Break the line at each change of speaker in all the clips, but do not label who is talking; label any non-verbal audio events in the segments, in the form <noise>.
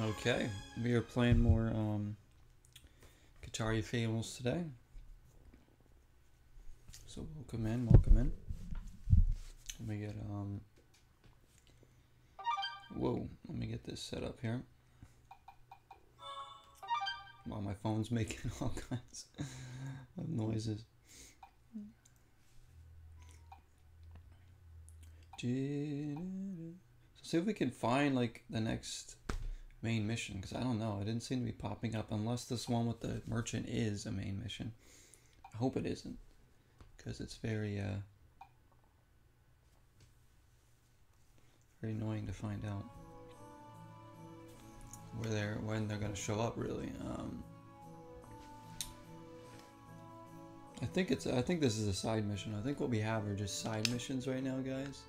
Okay, we are playing more um, Kitaria Fables today. So welcome in, welcome in. Let me get um. Whoa, let me get this set up here. While my phone's <laughs> making all kinds of noises. So see if we can find like the next main mission because I don't know. It didn't seem to be popping up unless this one with the merchant is a main mission. I hope it isn't because it's very uh, very annoying to find out where they're when they're gonna show up. Really, um, I think it's I think this is a side mission. I think what we have are just side missions right now, guys.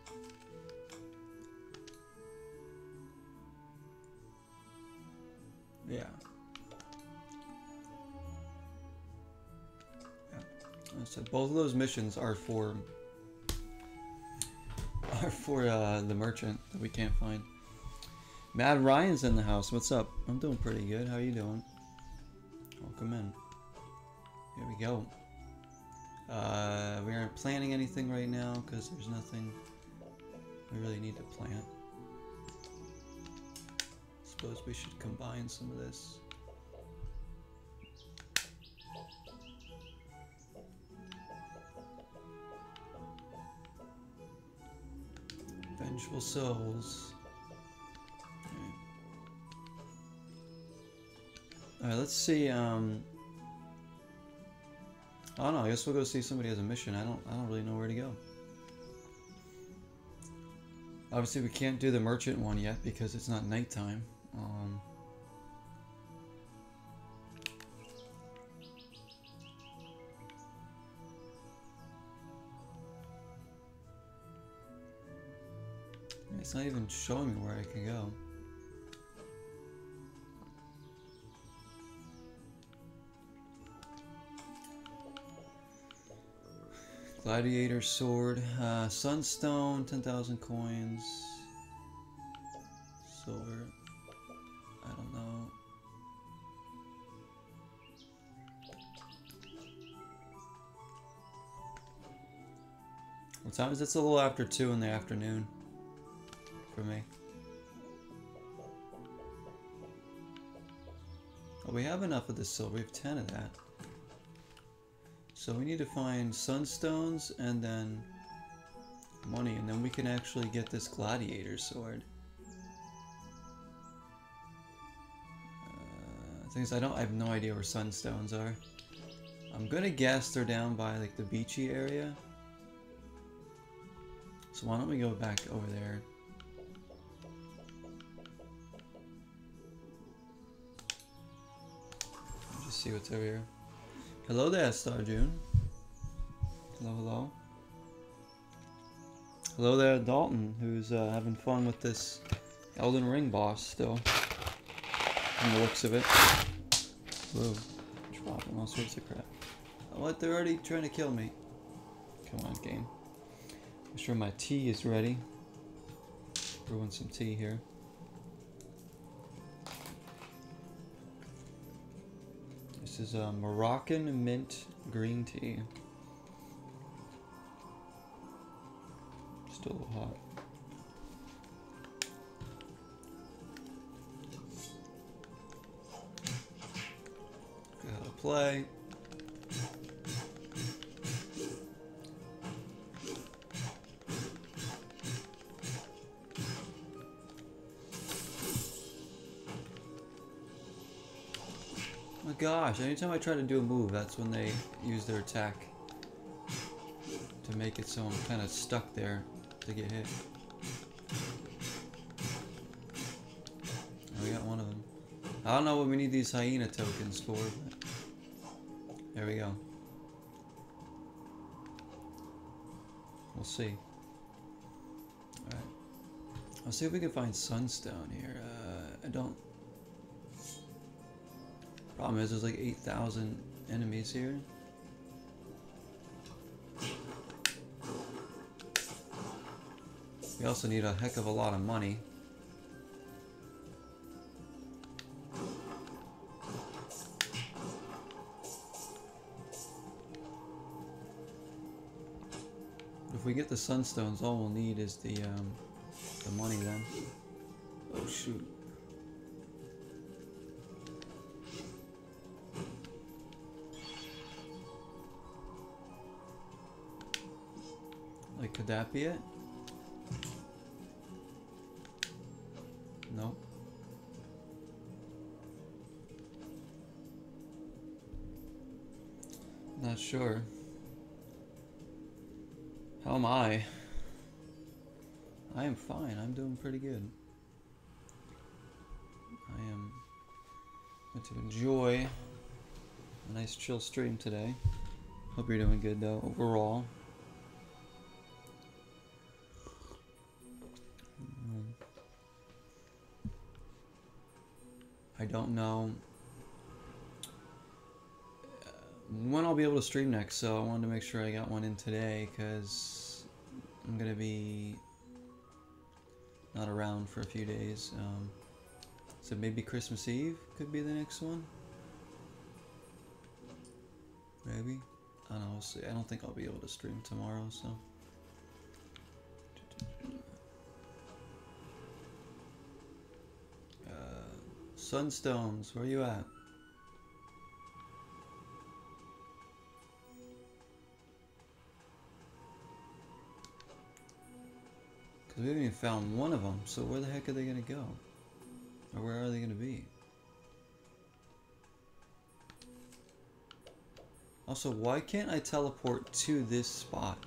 Yeah. Yeah. So both of those missions are for are for uh, the merchant that we can't find. Mad Ryan's in the house. What's up? I'm doing pretty good. How you doing? Welcome in. Here we go. Uh, we aren't planning anything right now because there's nothing we really need to plant suppose we should combine some of this. Vengeful Souls. Alright, let's see, um... I don't know, I guess we'll go see somebody has a mission. I don't I don't really know where to go. Obviously we can't do the merchant one yet because it's not nighttime. Um, it's not even showing me where I can go. Gladiator sword, uh, sunstone, 10,000 coins, silver. What time is it? It's a little after 2 in the afternoon for me. Oh, we have enough of this silver. We have 10 of that. So we need to find sunstones and then money, and then we can actually get this gladiator sword. Uh, Things I don't I have no idea where sunstones are. I'm gonna guess they're down by like the beachy area. So why don't we go back over there? Just see what's over here. Hello there, Star June. Hello, hello. Hello there, Dalton, who's uh, having fun with this Elden Ring boss still from the looks of it. Whoa. Dropping all sorts of crap. What? They're already trying to kill me. Come on, game. Make sure my tea is ready. Brewing some tea here. This is a Moroccan mint green tea. Still hot. Gotta play. Gosh, anytime I try to do a move, that's when they use their attack to make it so I'm kind of stuck there to get hit. We got one of them. I don't know what we need these hyena tokens for, there we go. We'll see. Alright. I'll see if we can find sunstone here. Uh, I don't... Problem is, there's like 8,000 enemies here. We also need a heck of a lot of money. If we get the sunstones, all we'll need is the, um, the money then. Oh shoot. That be it? No. Not sure. How am I? I am fine. I'm doing pretty good. I am going to enjoy a nice chill stream today. Hope you're doing good though, overall. Don't know when I'll be able to stream next, so I wanted to make sure I got one in today because I'm gonna be not around for a few days. Um, so maybe Christmas Eve could be the next one. Maybe. I don't know. We'll see. I don't think I'll be able to stream tomorrow, so. Sunstones, where are you at? Because we haven't even found one of them, so where the heck are they going to go? Or where are they going to be? Also, why can't I teleport to this spot?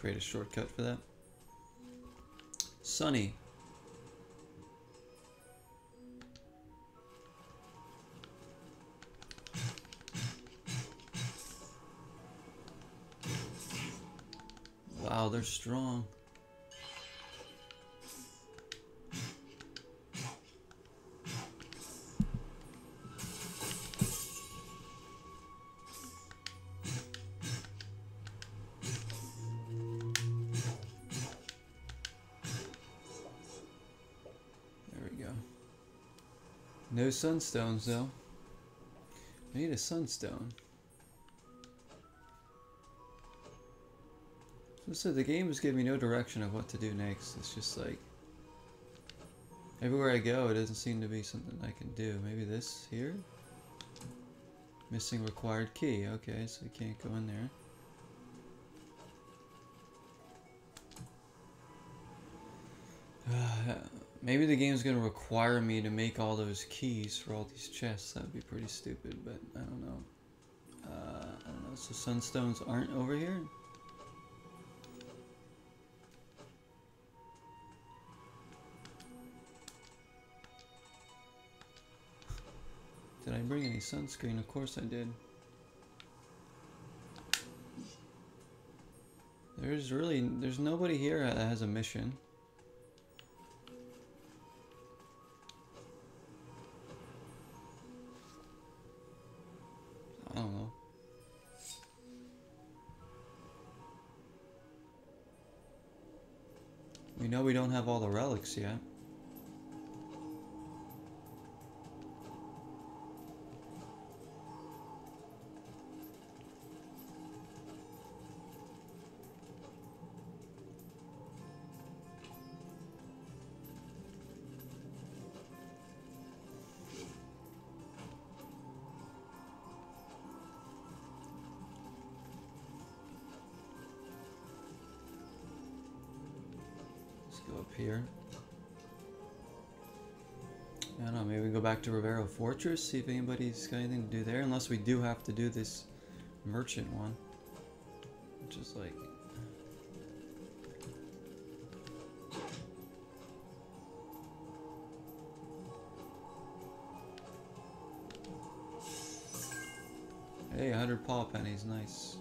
Create a shortcut for that. Sunny. Wow, they're strong. Sunstones though. I need a sunstone. So the game is giving me no direction of what to do next. It's just like everywhere I go, it doesn't seem to be something I can do. Maybe this here. Missing required key. Okay, so we can't go in there. <sighs> Uh, Maybe the game's gonna require me to make all those keys for all these chests. That would be pretty stupid, but I don't know. Uh, I don't know. So sunstones aren't over here. Did I bring any sunscreen? Of course I did. There's really, there's nobody here that has a mission. Don't have all the relics yet. Back to Rivero Fortress, see if anybody's got anything to do there, unless we do have to do this merchant one. Which is like... Hey, 100 paw pennies, nice.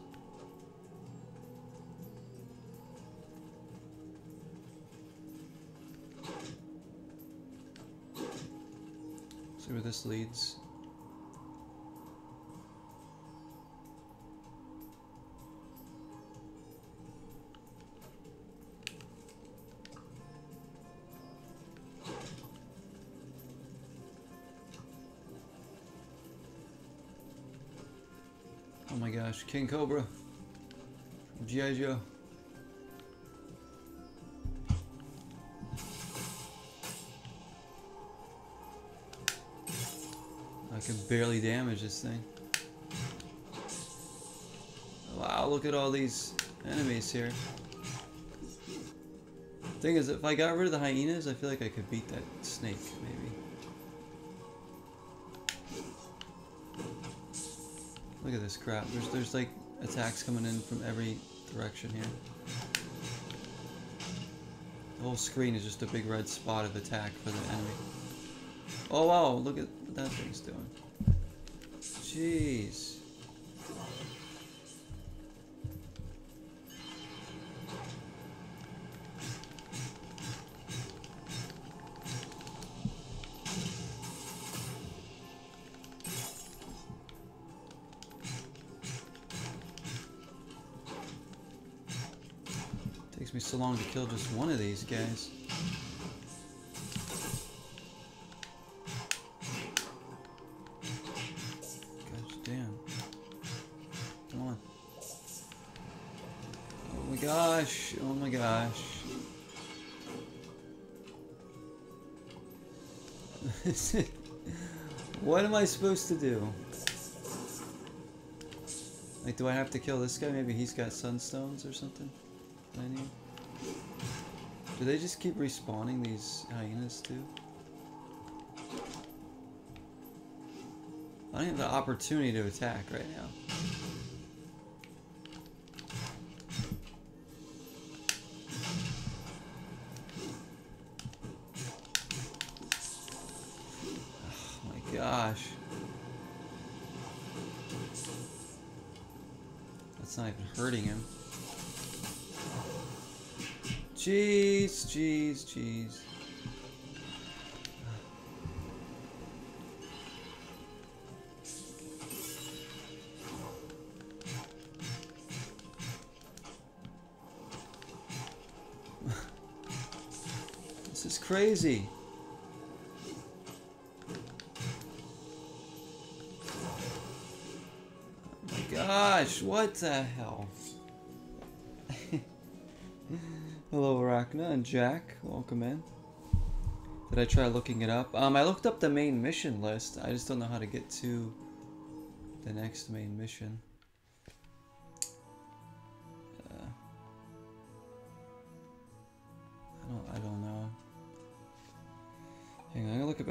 This leads. Oh my gosh, King Cobra. G.I. Joe. Can barely damage this thing. Wow, look at all these enemies here. Thing is, if I got rid of the hyenas, I feel like I could beat that snake, maybe. Look at this crap. There's there's like attacks coming in from every direction here. The whole screen is just a big red spot of attack for the enemy. <laughs> Oh wow, look at what that thing's doing. Jeez. Takes me so long to kill just one of these guys. <laughs> what am I supposed to do? Like, do I have to kill this guy? Maybe he's got sunstones or something? I need. Do they just keep respawning these hyenas too? I don't have the opportunity to attack right now. Crazy. Oh my gosh, what the hell? <laughs> Hello, Arachna and Jack. Welcome in. Did I try looking it up? Um, I looked up the main mission list. I just don't know how to get to the next main mission.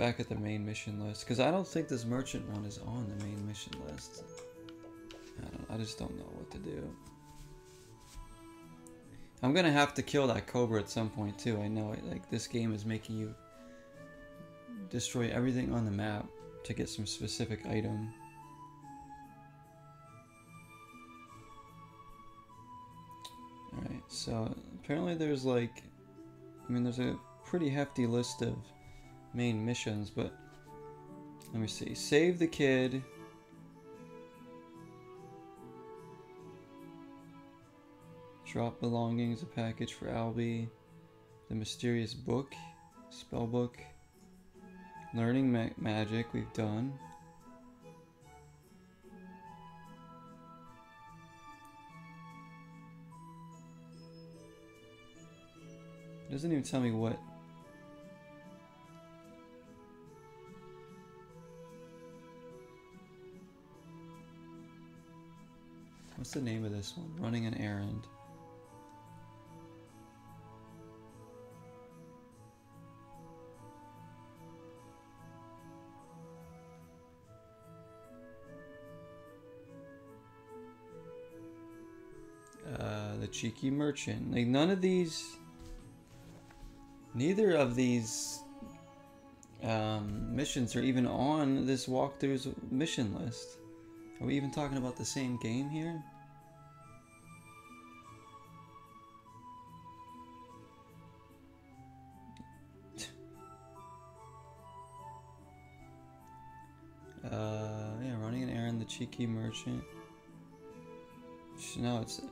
Back at the main mission list because I don't think this merchant one is on the main mission list. I. I just don't know what to do. I'm gonna have to kill that cobra at some point too. I know it. Like this game is making you destroy everything on the map to get some specific item. Alright, so apparently there's like, I mean, there's a pretty hefty list of main missions, but let me see. Save the kid. Drop belongings, a package for Albie. The mysterious book, spell book. Learning ma magic, we've done. It doesn't even tell me what. What's the name of this one? Running an errand. Uh, the cheeky merchant. Like none of these, neither of these um, missions are even on this walkthrough's mission list. Are we even talking about the same game here? <laughs> Uh, yeah, running an errand, the cheeky merchant. No, it's. I'm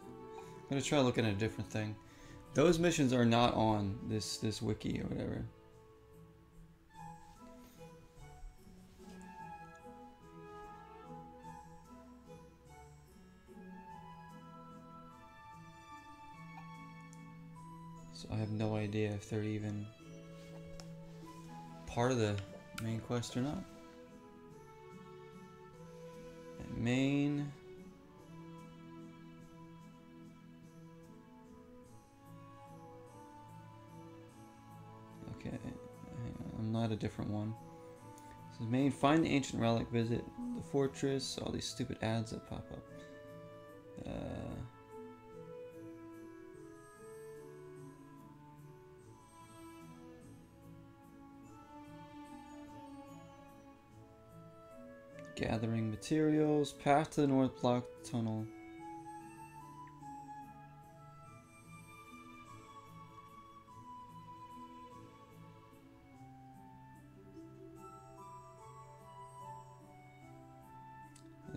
gonna try looking at a different thing. Those missions are not on this this wiki or whatever. I have no idea if they're even part of the main quest or not. And main. Okay, I'm not a different one. This is main. Find the ancient relic. Visit the fortress. All these stupid ads that pop up. Uh, Gathering materials, path to the North Block Tunnel.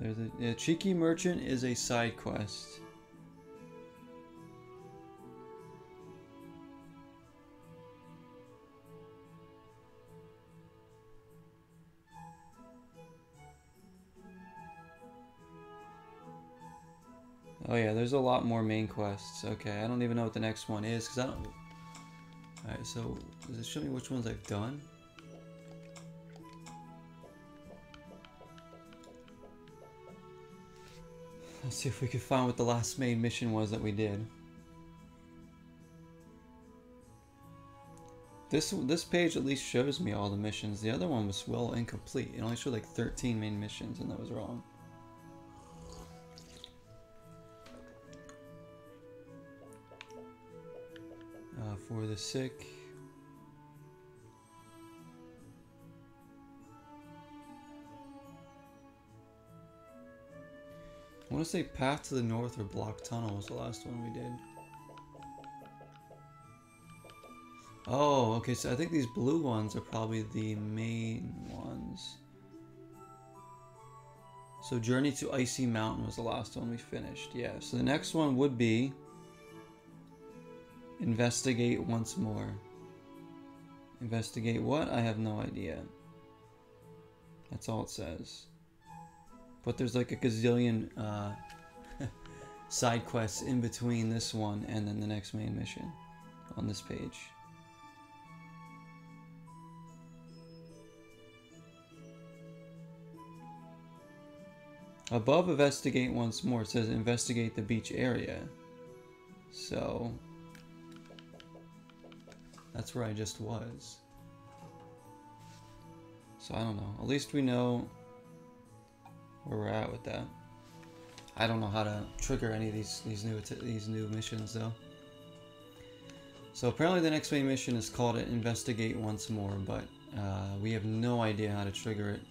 There's a, a cheeky merchant is a side quest. Oh yeah, there's a lot more main quests. Okay, I don't even know what the next one is because I don't. Alright, so does it show me which ones I've done? <laughs> Let's see if we can find what the last main mission was that we did. This this page at least shows me all the missions. The other one was well incomplete. It only showed like 13 main missions and that was wrong. For the sick. I want to say Path to the North or Block Tunnel was the last one we did. Oh, okay, so I think these blue ones are probably the main ones. So Journey to Icy Mountain was the last one we finished. Yeah, so the next one would be Investigate once more. Investigate what? I have no idea. That's all it says. But there's like a gazillion uh, <laughs> side quests in between this one and then the next main mission on this page. Above investigate once more, it says investigate the beach area. So, that's where I just was. So I don't know. At least we know where we're at with that. I don't know how to trigger any of these these new these new missions though. So apparently the next main mission is called Investigate Once More, but uh, we have no idea how to trigger it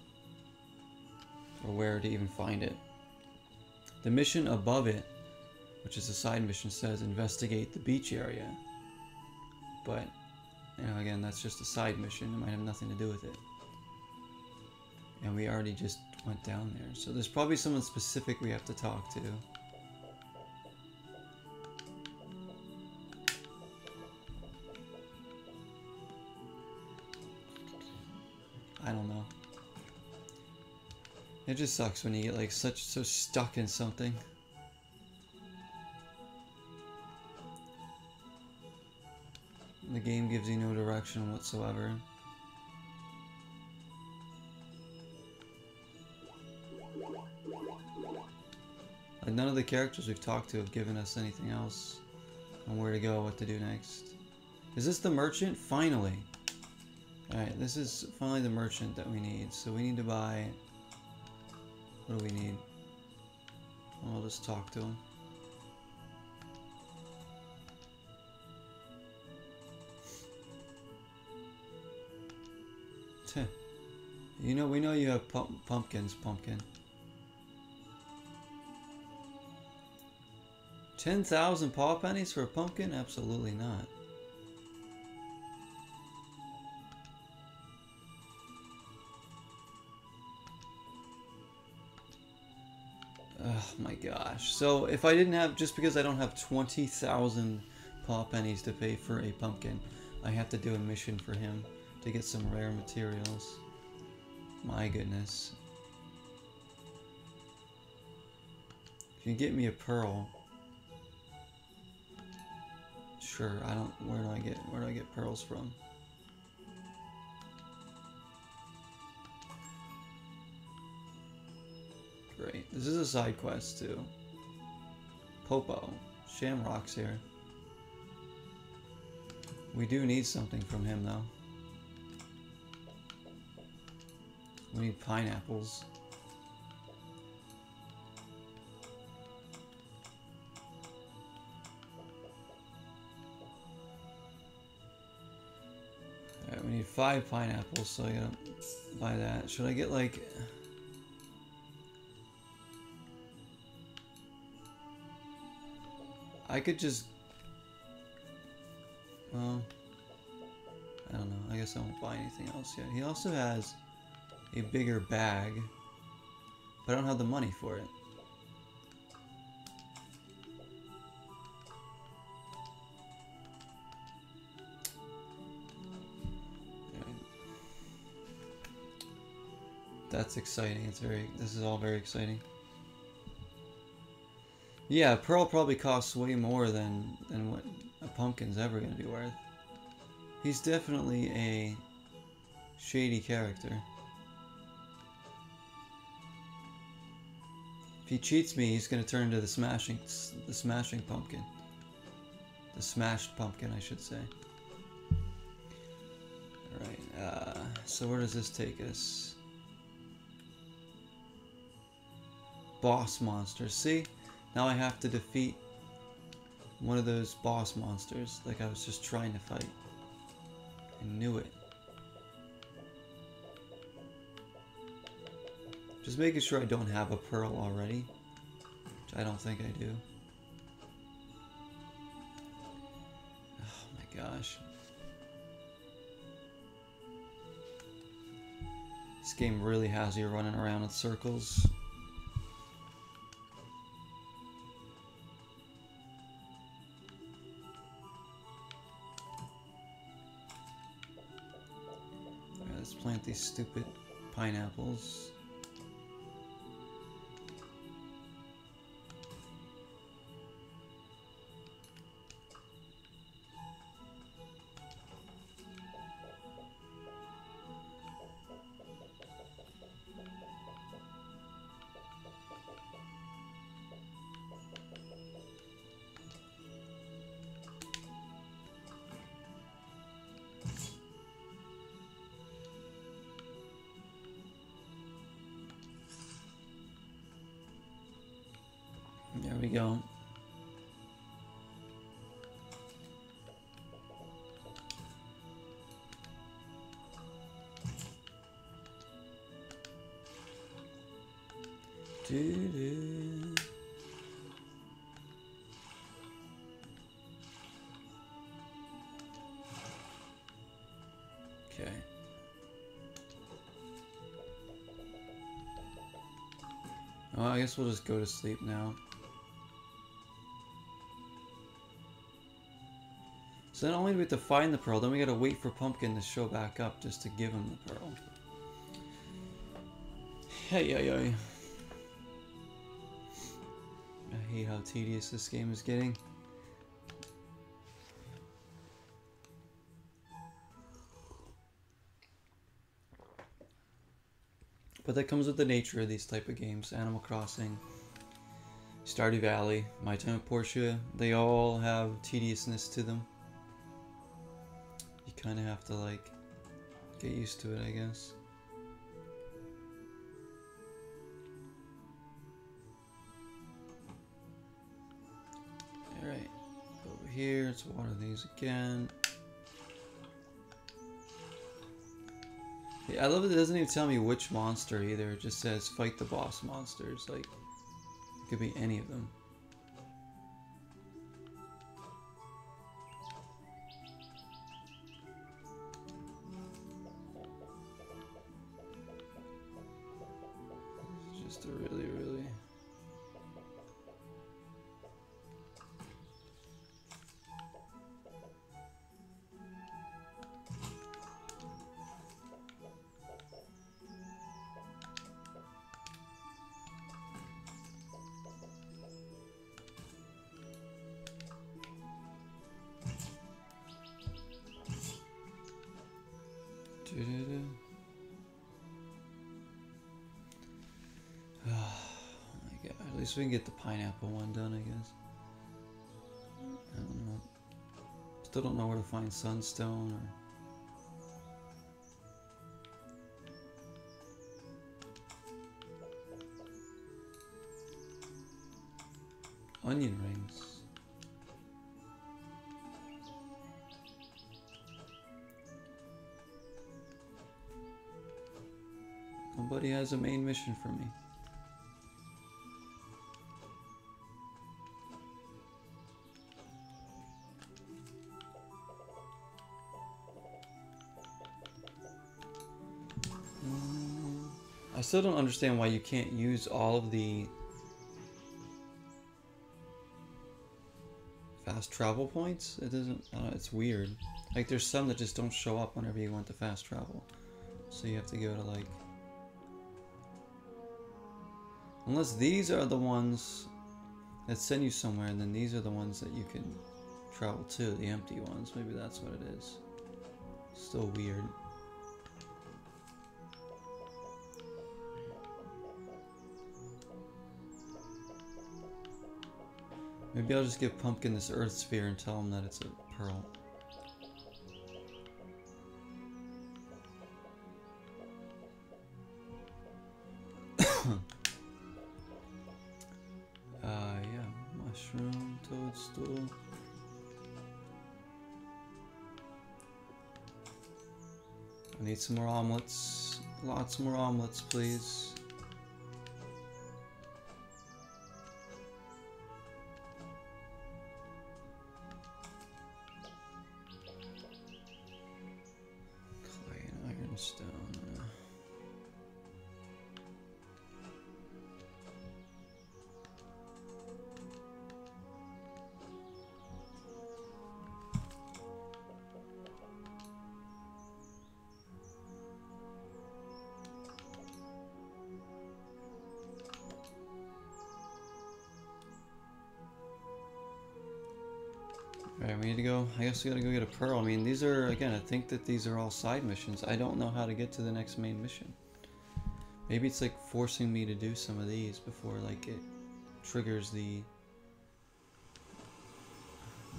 or where to even find it. The mission above it, which is a side mission, says Investigate the beach area. But, you know, again, that's just a side mission. It might have nothing to do with it. And we already just went down there. So there's probably someone specific we have to talk to. I don't know. It just sucks when you get like such so stuck in something. The game gives you no direction whatsoever. Like none of the characters we've talked to have given us anything else on where to go, what to do next. Is this the merchant? Finally. Alright, this is finally the merchant that we need. So we need to buy... What do we need? I'll just talk to him. You know, we know you have pump pumpkins, pumpkin. 10,000 paw pennies for a pumpkin? Absolutely not. Oh my gosh. So if I didn't have, just because I don't have 20,000 paw pennies to pay for a pumpkin, I have to do a mission for him to get some rare materials. My goodness. If you get me a pearl. Sure, I don't where do I get where do I get pearls from? Great. This is a side quest too. Popo. Shamrock's here. We do need something from him though. We need pineapples. Alright, we need five pineapples, so I gotta buy that. Should I get like... I could just... Well... I don't know. I guess I won't buy anything else yet. He also has a bigger bag, but I don't have the money for it. That's exciting. It's very. This is all very exciting. Yeah, pearl probably costs way more than than what a pumpkin's ever gonna be worth. He's definitely a shady character. If he cheats me, he's gonna turn into the smashing, the smashing pumpkin. The smashed pumpkin, I should say. Alright, uh, so where does this take us? Boss monsters. See? Now I have to defeat one of those boss monsters like I was just trying to fight. I knew it. Just making sure I don't have a pearl already. Which I don't think I do. Oh my gosh. This game really has you running around in circles. Alright, let's plant these stupid pineapples. Okay. Well, I guess we'll just go to sleep now. So not only do we have to find the pearl, then we gotta wait for Pumpkin to show back up just to give him the pearl. Hey, hey, hey. I hate how tedious this game is getting. That comes with the nature of these type of games. Animal Crossing, Stardew Valley, My Time at Portia, they all have tediousness to them. You kind of have to like get used to it, I guess. Alright, over here, let's water these again. I love it. It doesn't even tell me which monster either. It just says fight the boss monsters. Like, it could be any of them. We can get the pineapple one done, I guess. I don't know. Still don't know where to find sunstone or. Onion rings. Nobody has a main mission for me. I still don't understand why you can't use all of the fast travel points. It doesn't. I it's weird. Like there's some that just don't show up whenever you want the fast travel. So you have to go to like. Unless these are the ones that send you somewhere, and then these are the ones that you can travel to, the empty ones. Maybe that's what it is. Still weird. Maybe I'll just give Pumpkin this Earth Sphere and tell him that it's a pearl. uh, <coughs> yeah, mushroom, toadstool. I need some more omelets. Lots more omelets, please. I gotta go get a pearl. I mean, these are, again, I think that these are all side missions. I don't know how to get to the next main mission. Maybe it's like forcing me to do some of these before, like, it triggers the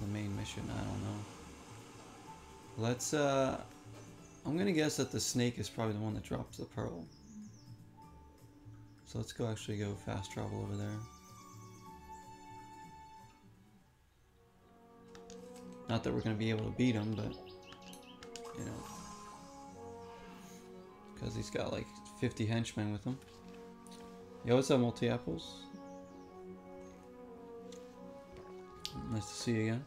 the main mission. I don't know. Let's, uh, I'm gonna guess that the snake is probably the one that drops the pearl. So let's go actually go fast travel over there. Not that we're gonna be able to beat him, but you know, because he's got like 50 henchmen with him. Yo, what's up, multi apples? Nice to see you again.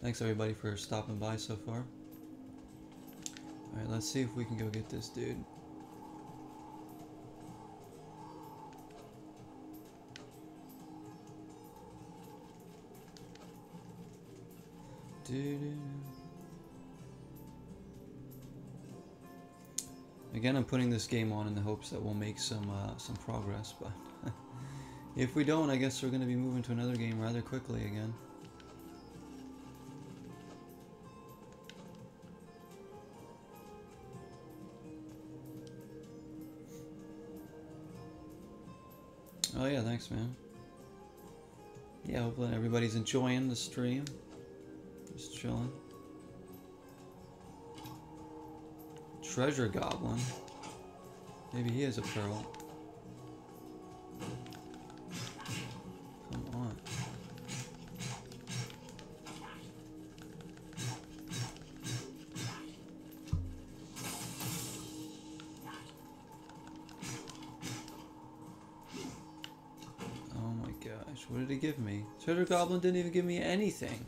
Thanks everybody for stopping by so far. Alright, let's see if we can go get this dude. <laughs> Again, I'm putting this game on in the hopes that we'll make some uh, some progress, but <laughs> if we don't, I guess we're going to be moving to another game rather quickly again. Oh yeah, thanks man. Yeah, hopefully everybody's enjoying the stream. Just chilling. Treasure Goblin. Maybe he has a pearl. Come on. Oh my gosh, what did he give me? Treasure Goblin didn't even give me anything.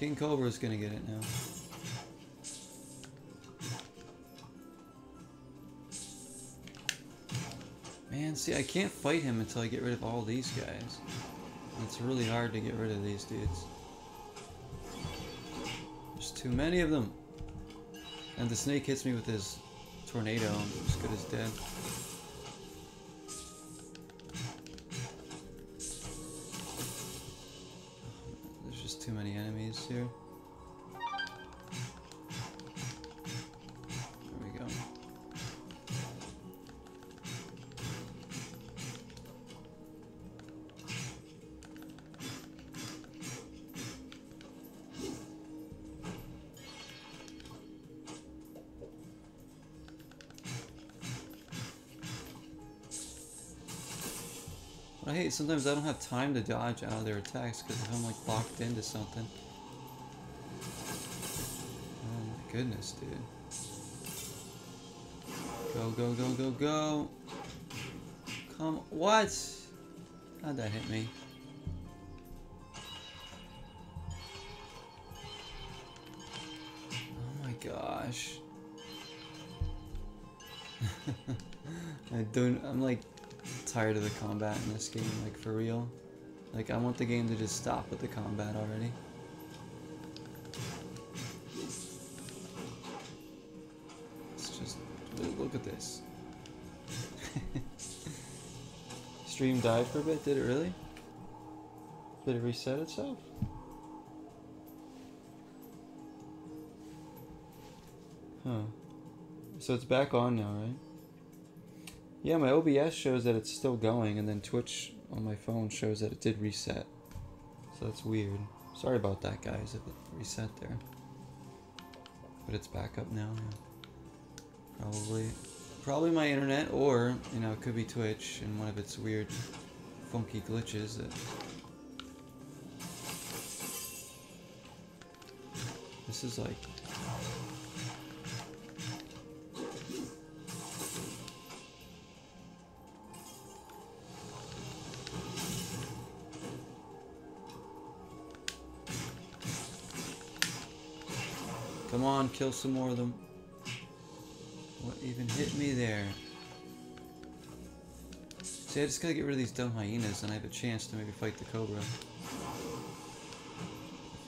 King Cobra is gonna get it now. Man, see, I can't fight him until I get rid of all these guys. It's really hard to get rid of these dudes. There's too many of them. And the snake hits me with his tornado, I'm as good as dead. Here. There we go. I hate sometimes I don't have time to dodge out of their attacks because I'm like locked into something. Goodness, dude. Go, go, go, go, go. Come, what? How'd that hit me? Oh my gosh. <laughs> I don't, I'm like tired of the combat in this game, like for real. Like I want the game to just stop with the combat already. Stream died for a bit, did it really? Did it reset itself? Huh. So it's back on now, right? Yeah, my OBS shows that it's still going, and then Twitch on my phone shows that it did reset. So that's weird. Sorry about that, guys, if it reset there. But it's back up now. Yeah. Probably, probably my internet, or you know, it could be Twitch and one of its weird, funky glitches that. This is like Come on, kill some more of them. Even hit me there? See, I just gotta get rid of these dumb hyenas and I have a chance to maybe fight the cobra.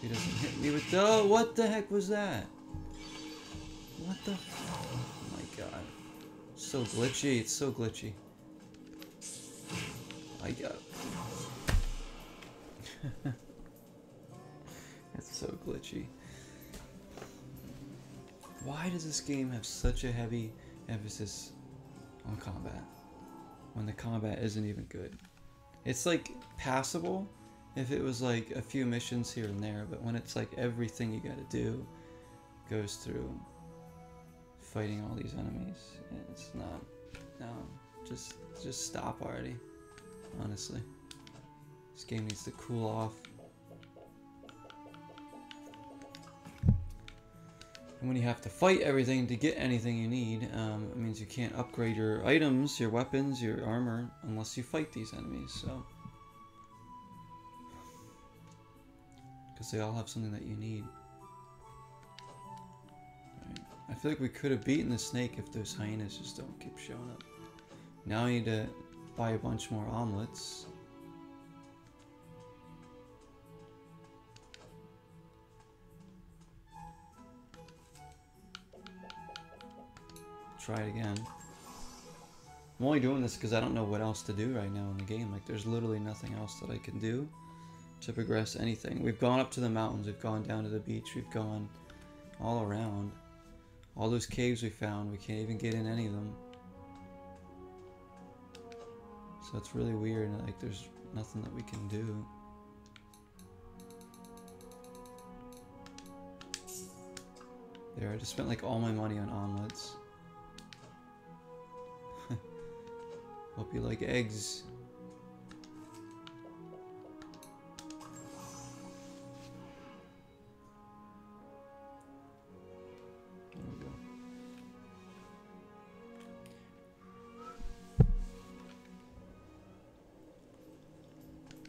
He doesn't hit me with Oh, what the heck was that? What the? Oh my god. So glitchy, it's so glitchy. I got. it's <laughs> so glitchy. Why does this game have such a heavy emphasis on combat when the combat isn't even good? It's like passable if it was like a few missions here and there, but when it's like everything you gotta do goes through fighting all these enemies, it's not. No, just just stop already. Honestly, this game needs to cool off. And when you have to fight everything to get anything you need, um, it means you can't upgrade your items, your weapons, your armor, unless you fight these enemies, so. Because they all have something that you need. I feel like we could have beaten the snake if those hyenas just don't keep showing up. Now I need to buy a bunch more omelets. Try it again. I'm only doing this because I don't know what else to do right now in the game. Like, there's literally nothing else that I can do to progress anything. We've gone up to the mountains, we've gone down to the beach, we've gone all around. All those caves we found, we can't even get in any of them. So it's really weird, like, there's nothing that we can do. There, I just spent like all my money on omelets. Hope you like eggs.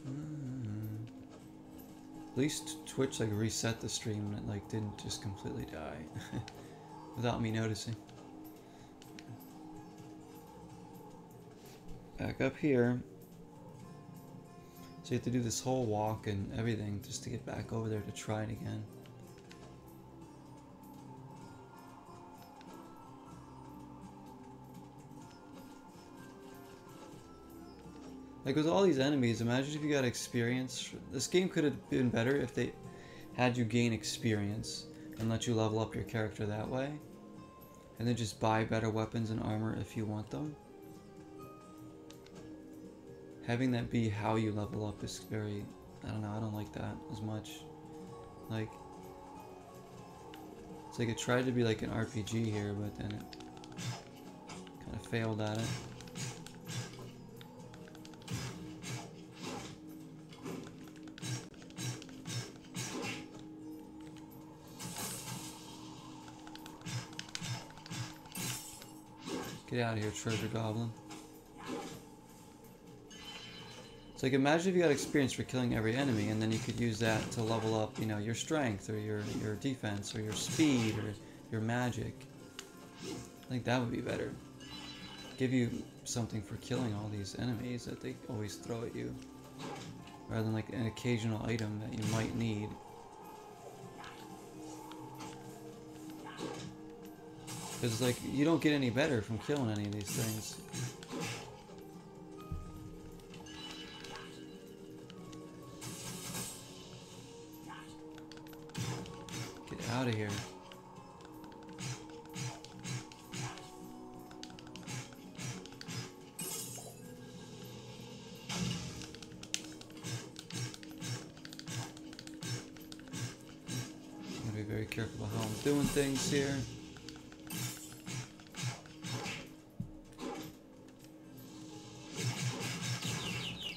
Mm. At least Twitch like reset the stream and it like didn't just completely die <laughs> without me noticing. Back up here. So you have to do this whole walk and everything just to get back over there to try it again. Like with all these enemies, imagine if you got experience. This game could have been better if they had you gain experience and let you level up your character that way. And then just buy better weapons and armor if you want them. Having that be how you level up is very, I don't know, I don't like that as much. Like, it's like it tried to be like an RPG here, but then it kind of failed at it. Get out of here, treasure goblin. It's like imagine if you got experience for killing every enemy, and then you could use that to level up, you know, your strength or your your defense or your speed or your magic. I think that would be better. Give you something for killing all these enemies that they always throw at you, rather than like an occasional item that you might need. Because like you don't get any better from killing any of these things. Here.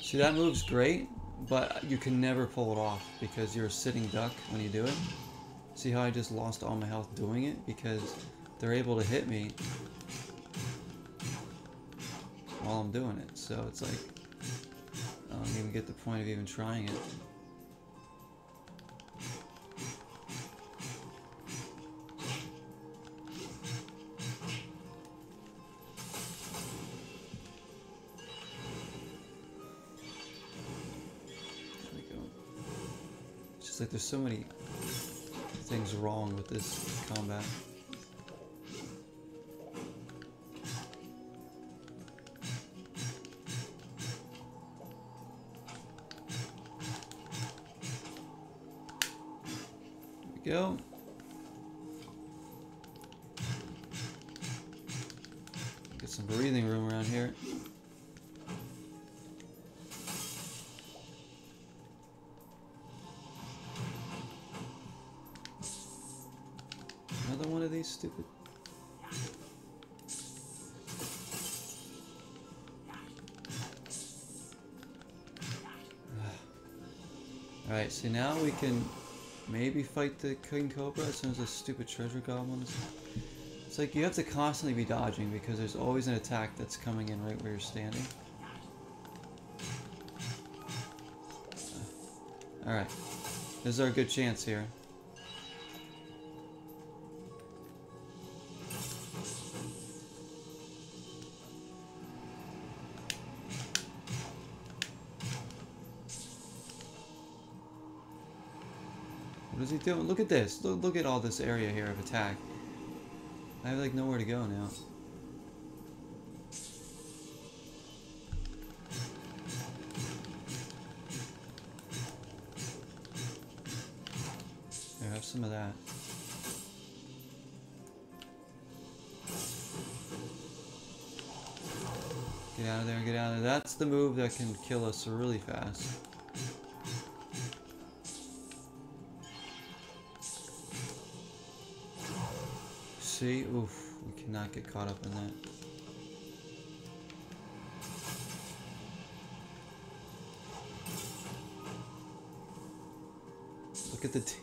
See, that move's great, but you can never pull it off because you're a sitting duck when you do it. See how I just lost all my health doing it? Because they're able to hit me while I'm doing it. So it's like, I don't even get the point of even trying it. It's like there's so many things wrong with this combat. So now we can maybe fight the King Cobra as soon as the stupid treasure goblins. It's like you have to constantly be dodging because there's always an attack that's coming in right where you're standing. Alright. This is our good chance here. Doing? Look at this. Look, look at all this area here of attack. I have like nowhere to go now. Here, have some of that. Get out of there, get out of there. That's the move that can kill us really fast. See? Oof, we cannot get caught up in that. Look at the t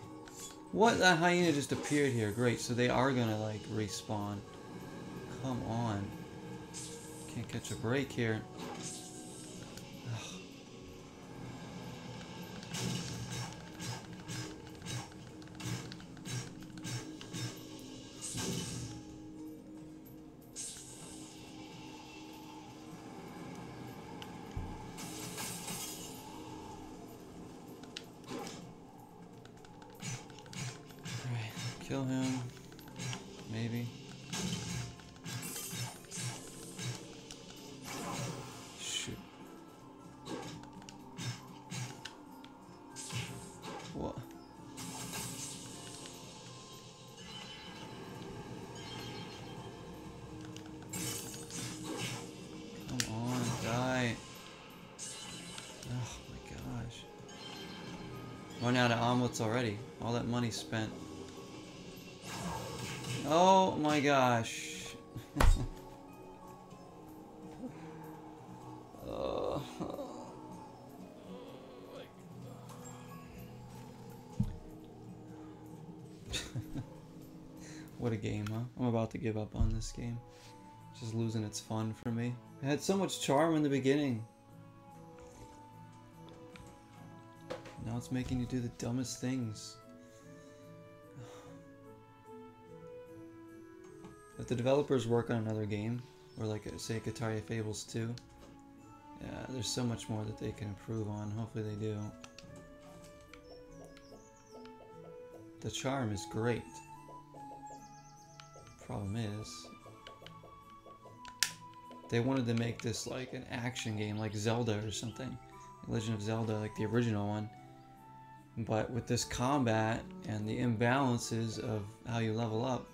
What? That hyena just appeared here. Great, so they are gonna, like, respawn. Come on. Can't catch a break here. Already. All that money spent. Oh my gosh. <laughs> What a game, huh? I'm about to give up on this game. Just losing its fun for me. It had so much charm in the beginning. Making you do the dumbest things. If the developers work on another game, or like say Kitaria Fables 2, yeah, there's so much more that they can improve on. Hopefully they do. The charm is great. Problem is, they wanted to make this like an action game, like Zelda or something. Legend of Zelda, like the original one. But with this combat and the imbalances of how you level up,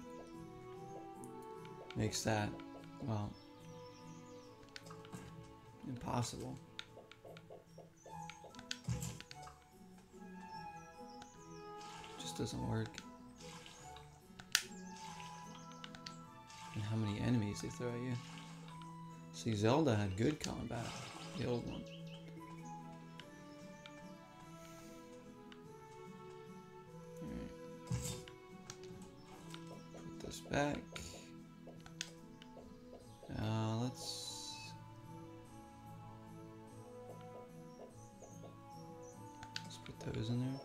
makes that, well, impossible. Just doesn't work. And how many enemies they throw at you. See, Zelda had good combat, the old one. Back. Uh, let's. Let's put those in there.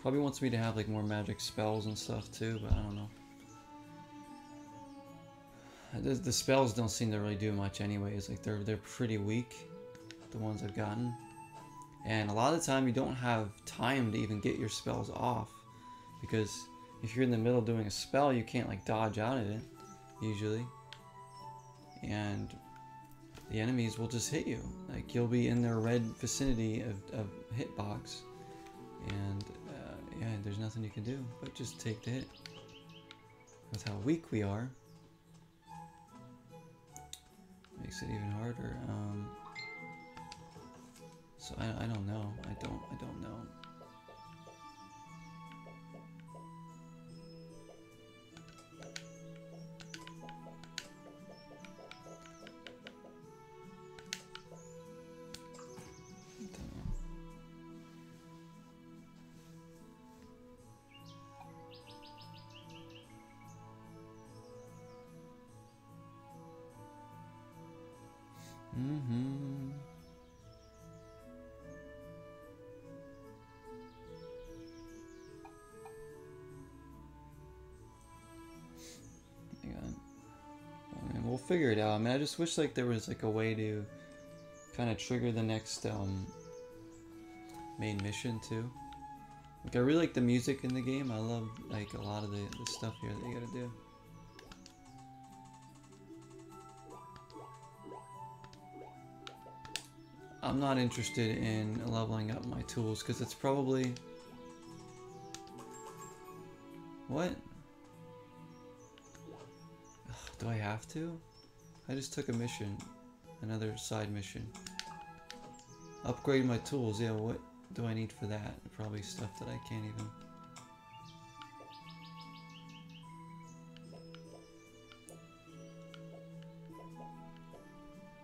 Probably wants me to have like more magic spells and stuff too, but I don't know. The, the spells don't seem to really do much anyways. Like they're they're pretty weak, the ones I've gotten. And a lot of the time you don't have time to even get your spells off. Because if you're in the middle doing a spell, you can't like dodge out of it, usually. And the enemies will just hit you. Like you'll be in their red vicinity of, of hitbox. And uh, yeah, there's nothing you can do but just take the hit. With how weak we are. Makes it even harder. Um, I, I don't know. I don't I don't know. Figure it out. I mean, I just wish like there was like a way to kind of trigger the next um, main mission too. Like I really like the music in the game. I love like a lot of the, the stuff here that you gotta do. I'm not interested in leveling up my tools because it's probably what? Ugh, Do I have to? I just took a mission, another side mission. Upgrade my tools. Yeah, what do I need for that? Probably stuff that I can't even.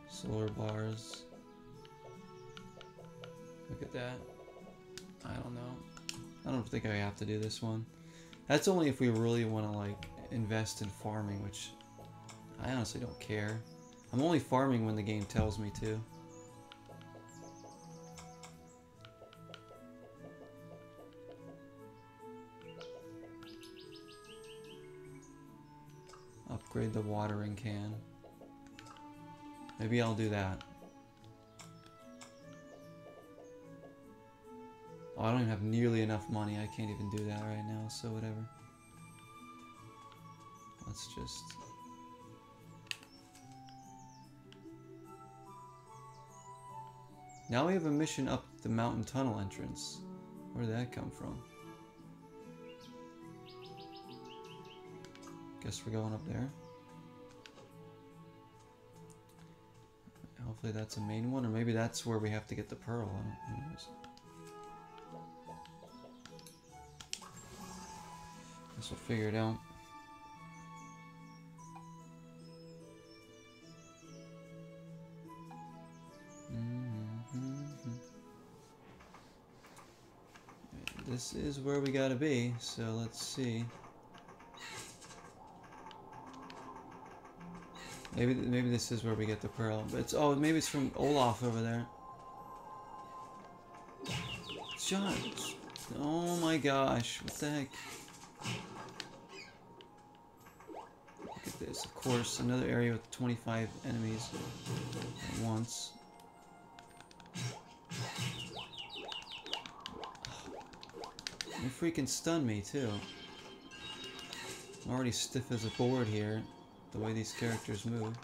Solar bars. Look at that. I don't know. I don't think I have to do this one. That's only if we really want to like invest in farming, which I honestly don't care. I'm only farming when the game tells me to. Upgrade the watering can. Maybe I'll do that. Oh, I don't even have nearly enough money. I can't even do that right now, so whatever. Let's just Now we have a mission up the mountain tunnel entrance. Where did that come from? Guess we're going up there. Hopefully that's a main one, or maybe that's where we have to get the pearl. I don't, who knows? Guess we'll figure it out. This is where we gotta be, so let's see. Maybe maybe this is where we get the pearl, but it's oh maybe it's from Olaf over there. John, oh my gosh, what the heck? Look at this, of course, another area with 25 enemies at once. You freaking stun me too. I'm already stiff as a board here, the way these characters move.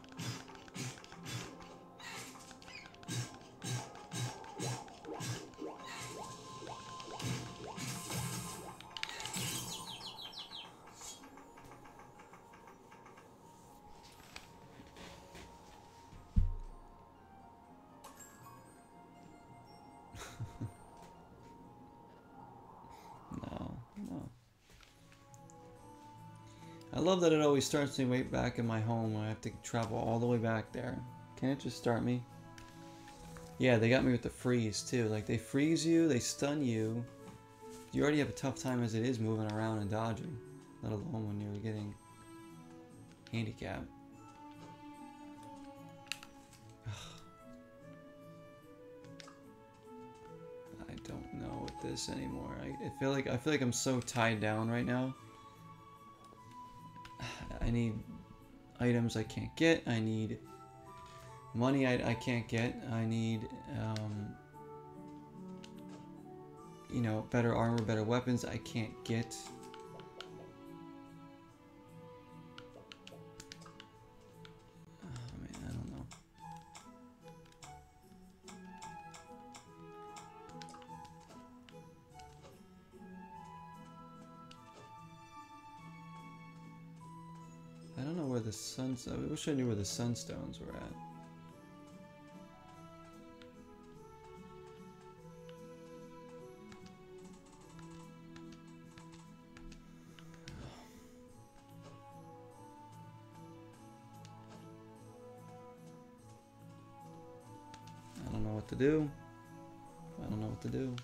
Always starts me way back in my home I have to travel all the way back there. Can it just start me? Yeah, they got me with the freeze too. Like they freeze you, they stun you. You already have a tough time as it is moving around and dodging, let alone when you're getting handicapped. <sighs> I don't know with this anymore. I, I feel like I feel like I'm so tied down right now. I need items I can't get. I need money I, I can't get. I need um, you know better armor, better weapons I can't get. I wish I knew where the sunstones were at. I don't know what to do. I don't know what to do.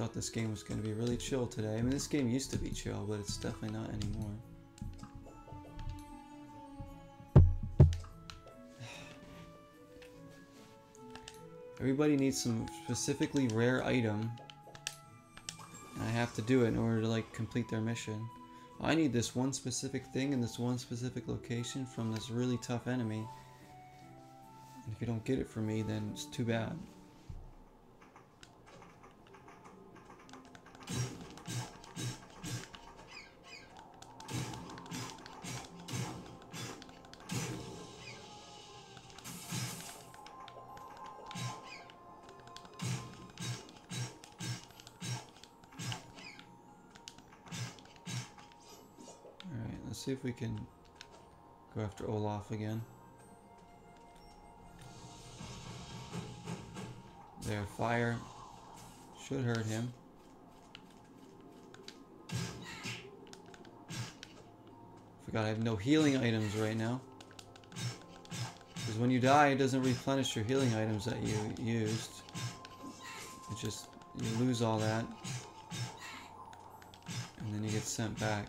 Thought this game was going to be really chill today. I mean, this game used to be chill, but it's definitely not anymore. <sighs> Everybody needs some specifically rare item. And I have to do it in order to like complete their mission. I need this one specific thing in this one specific location from this really tough enemy. And if you don't get it for me, then it's too bad. Let's see if we can go after Olaf again. There, fire should hurt him. Forgot I have no healing items right now. Because when you die, it doesn't replenish your healing items that you used. It just, you lose all that. And then you get sent back.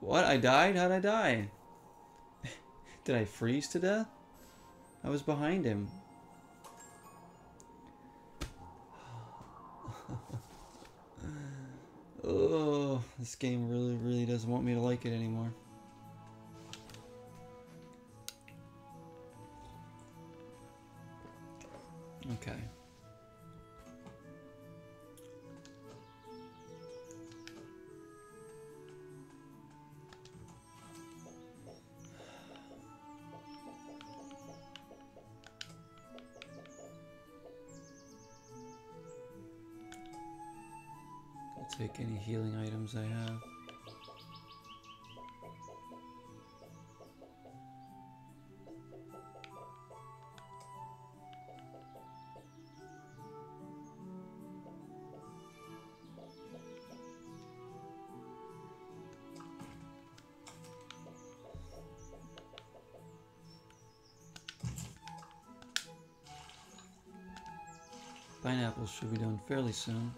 What? I died? How'd I die? <laughs> Did I freeze to death? I was behind him. <sighs> oh, this game really, really doesn't want me to like it anymore. I have. Pineapples should be done fairly soon.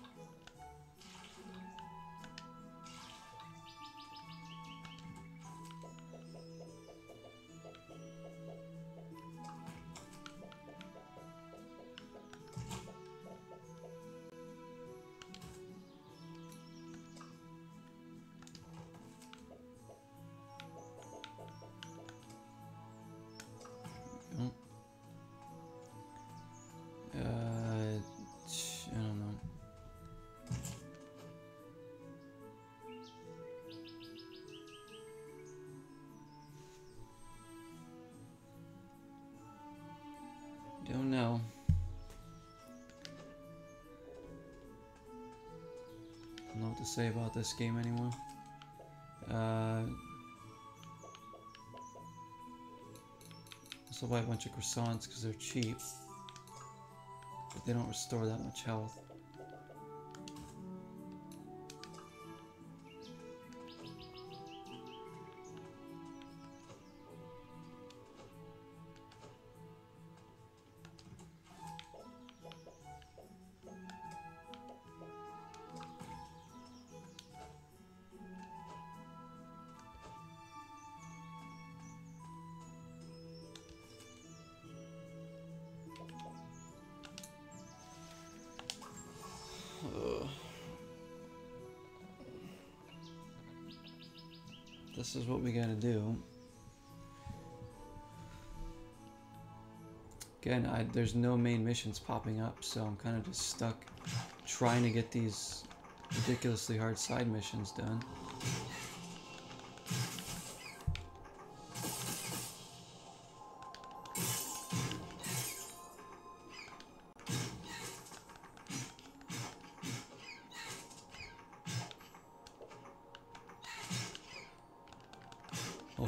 Say about this game anymore. Uh, also buy a bunch of croissants because they're cheap, but they don't restore that much health. Is what we gotta do. Again, I, there's no main missions popping up, so I'm kind of just stuck trying to get these ridiculously hard side missions done.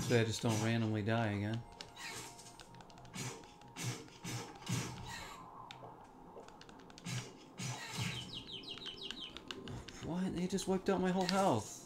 Hopefully I just don't randomly die again. What? They just wiped out my whole health.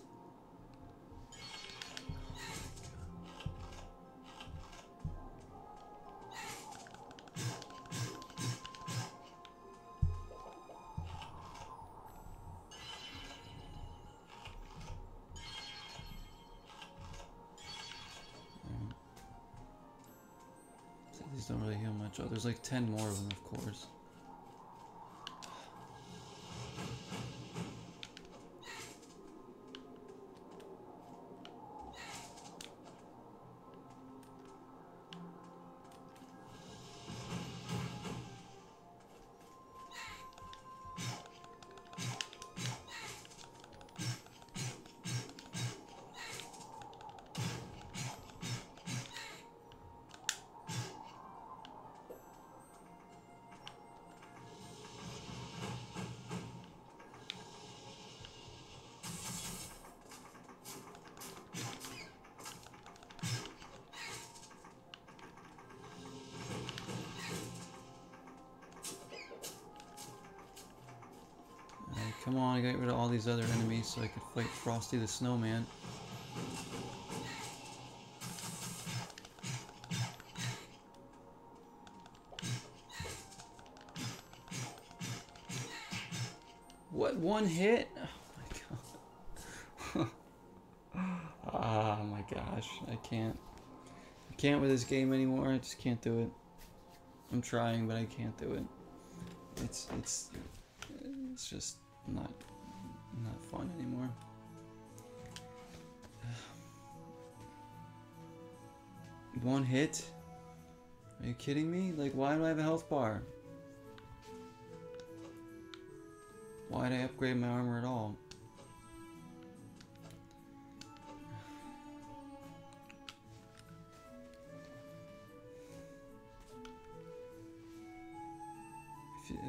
There's like 10 more of them, of course. On, I got rid of all these other enemies so I could fight Frosty the Snowman. What, one hit? Oh my god. <laughs> ah, my gosh, I can't. I can't with this game anymore, I just can't do it. I'm trying, but I can't do it. It's, it's, it's just not not fun anymore. <sighs> One hit? Are you kidding me? Like, why do I have a health bar? Why did I upgrade my armor at all?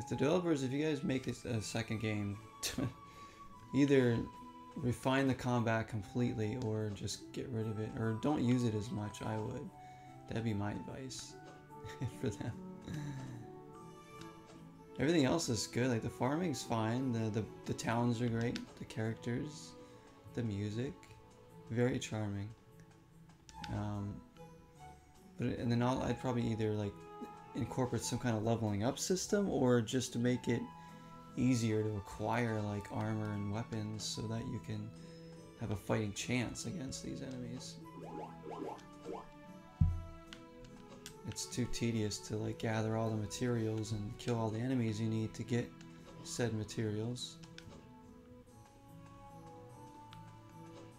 If, the developers, if you guys make this a second game, <laughs> either refine the combat completely or just get rid of it or don't use it as much i would. That'd be my advice <laughs> for them. Everything else is good. Like the farming's fine. The, the the towns are great. The characters the music very charming. Um but and then I'll, i'd probably either like incorporate some kind of leveling up system or just to make it easier to acquire like armor and weapons so that you can have a fighting chance against these enemies. It's too tedious to like gather all the materials and kill all the enemies you need to get said materials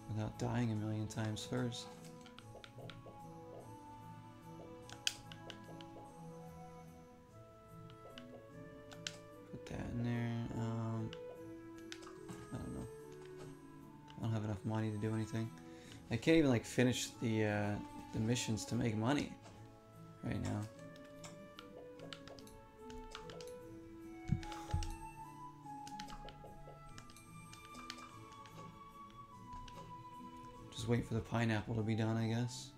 without dying a million times first. Money to do anything. I can't even like finish the uh, the missions to make money right now. Just wait for the pineapple to be done, I guess.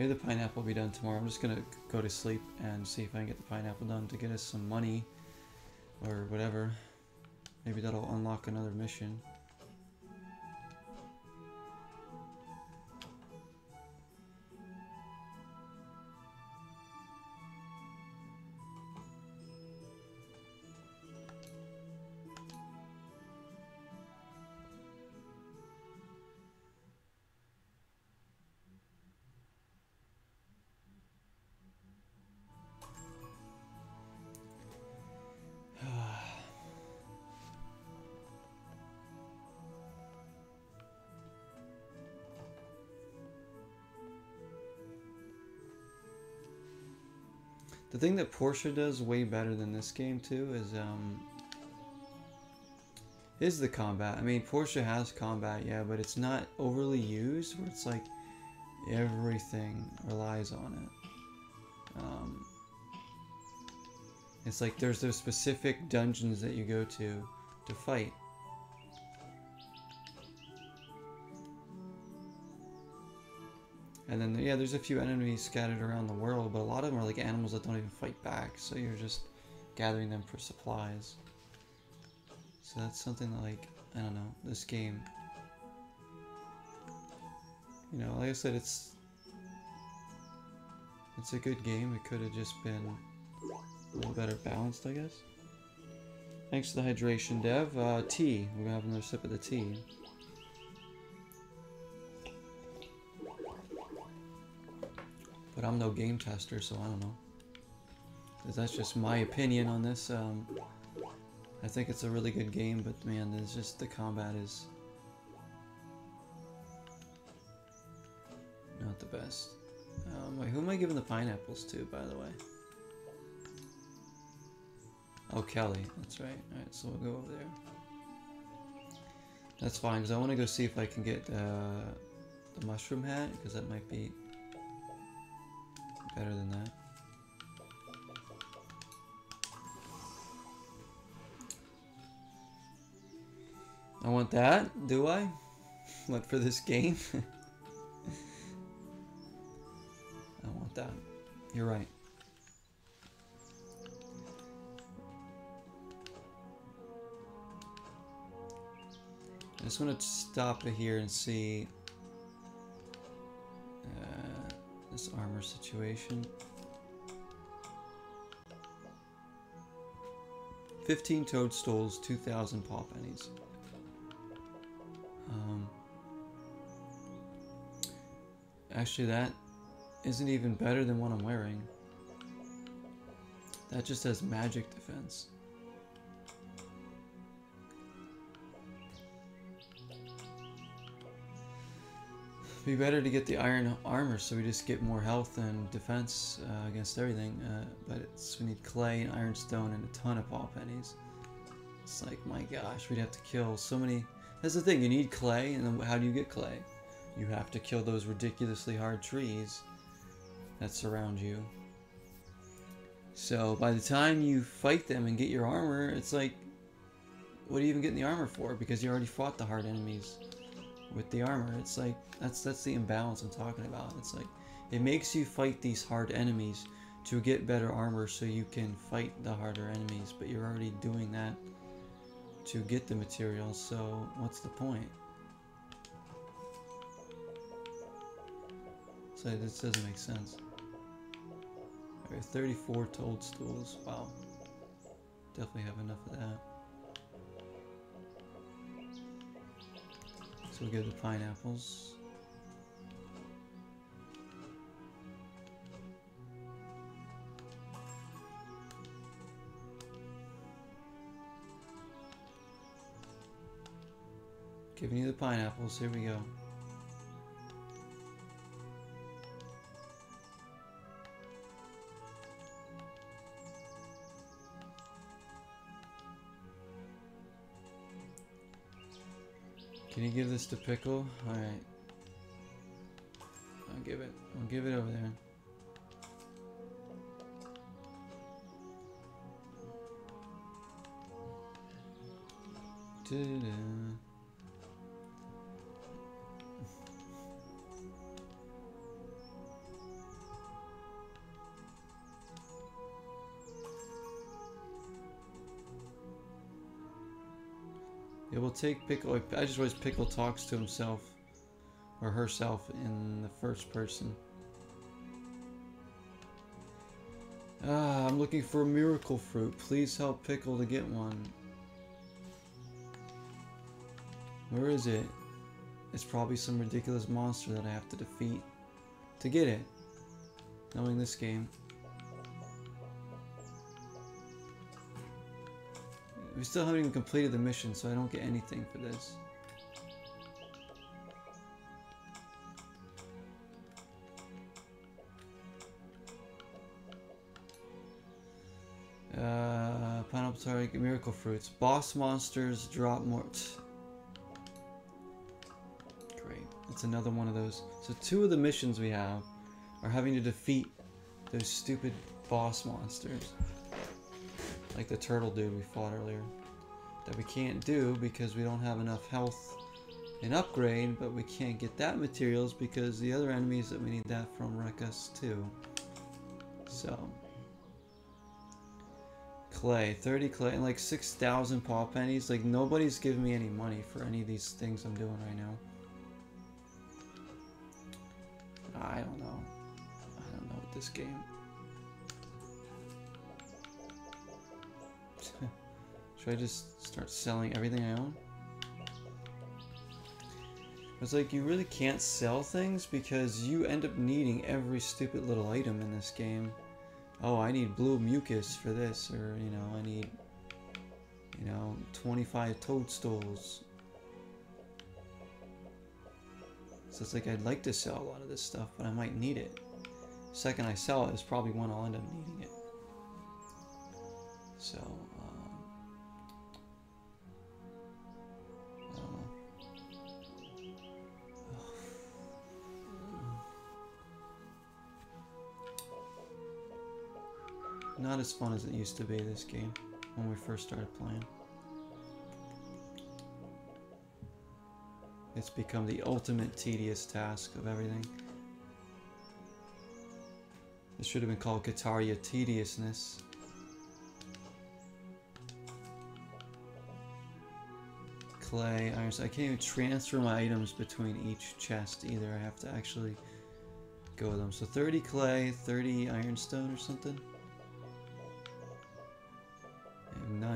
Maybe the pineapple will be done tomorrow. I'm just gonna go to sleep and see if I can get the pineapple done to get us some money or whatever. Maybe that'll unlock another mission. Thing that Portia does way better than this game too is um is the combat. I mean, Portia has combat, yeah, but it's not overly used where it's like everything relies on it. Um, it's like there's those specific dungeons that you go to to fight. And then, yeah, there's a few enemies scattered around the world, but a lot of them are like animals that don't even fight back, so you're just gathering them for supplies. So that's something that, like, I don't know, this game. You know, like I said, it's. It's a good game. It could have just been a little better balanced, I guess. Thanks to the hydration dev. Uh, tea. We're gonna have another sip of the tea. But I'm no game tester, so I don't know. Cause that's just my opinion on this. Um, I think it's a really good game, but man, there's just the combat is not the best. Um, wait, who am I giving the pineapples to, by the way? Oh, Kelly. That's right. Alright, so we'll go over there. That's fine, because I want to go see if I can get uh, the mushroom hat, because that might be better than that. I want that, do I? <laughs> What for this game? <laughs> I want that. You're right. I just want to stop here and see uh, this armor situation. 15 toadstools, 2,000 paw pennies. Um, actually, that isn't even better than what I'm wearing. That just has magic defense. Be better to get the iron armor so we just get more health and defense uh, against everything. Uh, but we need clay and ironstone and a ton of paw pennies. It's like my gosh, we'd have to kill so many. That's the thing. You need clay, and then how do you get clay? You have to kill those ridiculously hard trees that surround you. So by the time you fight them and get your armor, it's like, what are you even getting the armor for? Because you already fought the hard enemies with the armor. It's like that's that's the imbalance I'm talking about. It's like it makes you fight these hard enemies to get better armor so you can fight the harder enemies, but you're already doing that to get the materials. So what's the point? So this doesn't make sense. Alright, 34 toadstools. Wow. Definitely have enough of that. So we get the pineapples. Giving you the pineapples, here we go. Can you give this to Pickle? Alright. I'll give it. I'll give it over there. Da-da-da. Yeah, we'll take Pickle. I just always Pickle talks to himself or herself in the first person. Ah, I'm looking for a miracle fruit. Please help Pickle to get one. Where is it? It's probably some ridiculous monster that I have to defeat to get it. Knowing this game. We still haven't even completed the mission, so I don't get anything for this. Uh, pineapple target, miracle fruits. Boss monsters drop more. Great. It's another one of those. So two of the missions we have are having to defeat those stupid boss monsters. Like the turtle dude we fought earlier. That we can't do because we don't have enough health and upgrade, but we can't get that materials because the other enemies that we need that from wreck us too. So clay, 30 clay, and like 6,000 paw pennies. Like nobody's giving me any money for any of these things I'm doing right now. I don't know. I don't know with this game. Should I just start selling everything I own? It's like you really can't sell things because you end up needing every stupid little item in this game. Oh, I need blue mucus for this, or you know, I need, you know, 25 toadstools. So it's like I'd like to sell a lot of this stuff, but I might need it. Second I sell it is probably when I'll end up needing it. So, Not as fun as it used to be this game when we first started playing. It's become the ultimate tedious task of everything. This should have been called Kitaria Tediousness. Clay, iron. I can't even transfer my items between each chest either. I have to actually go with them. So 30 clay, 30 ironstone or something.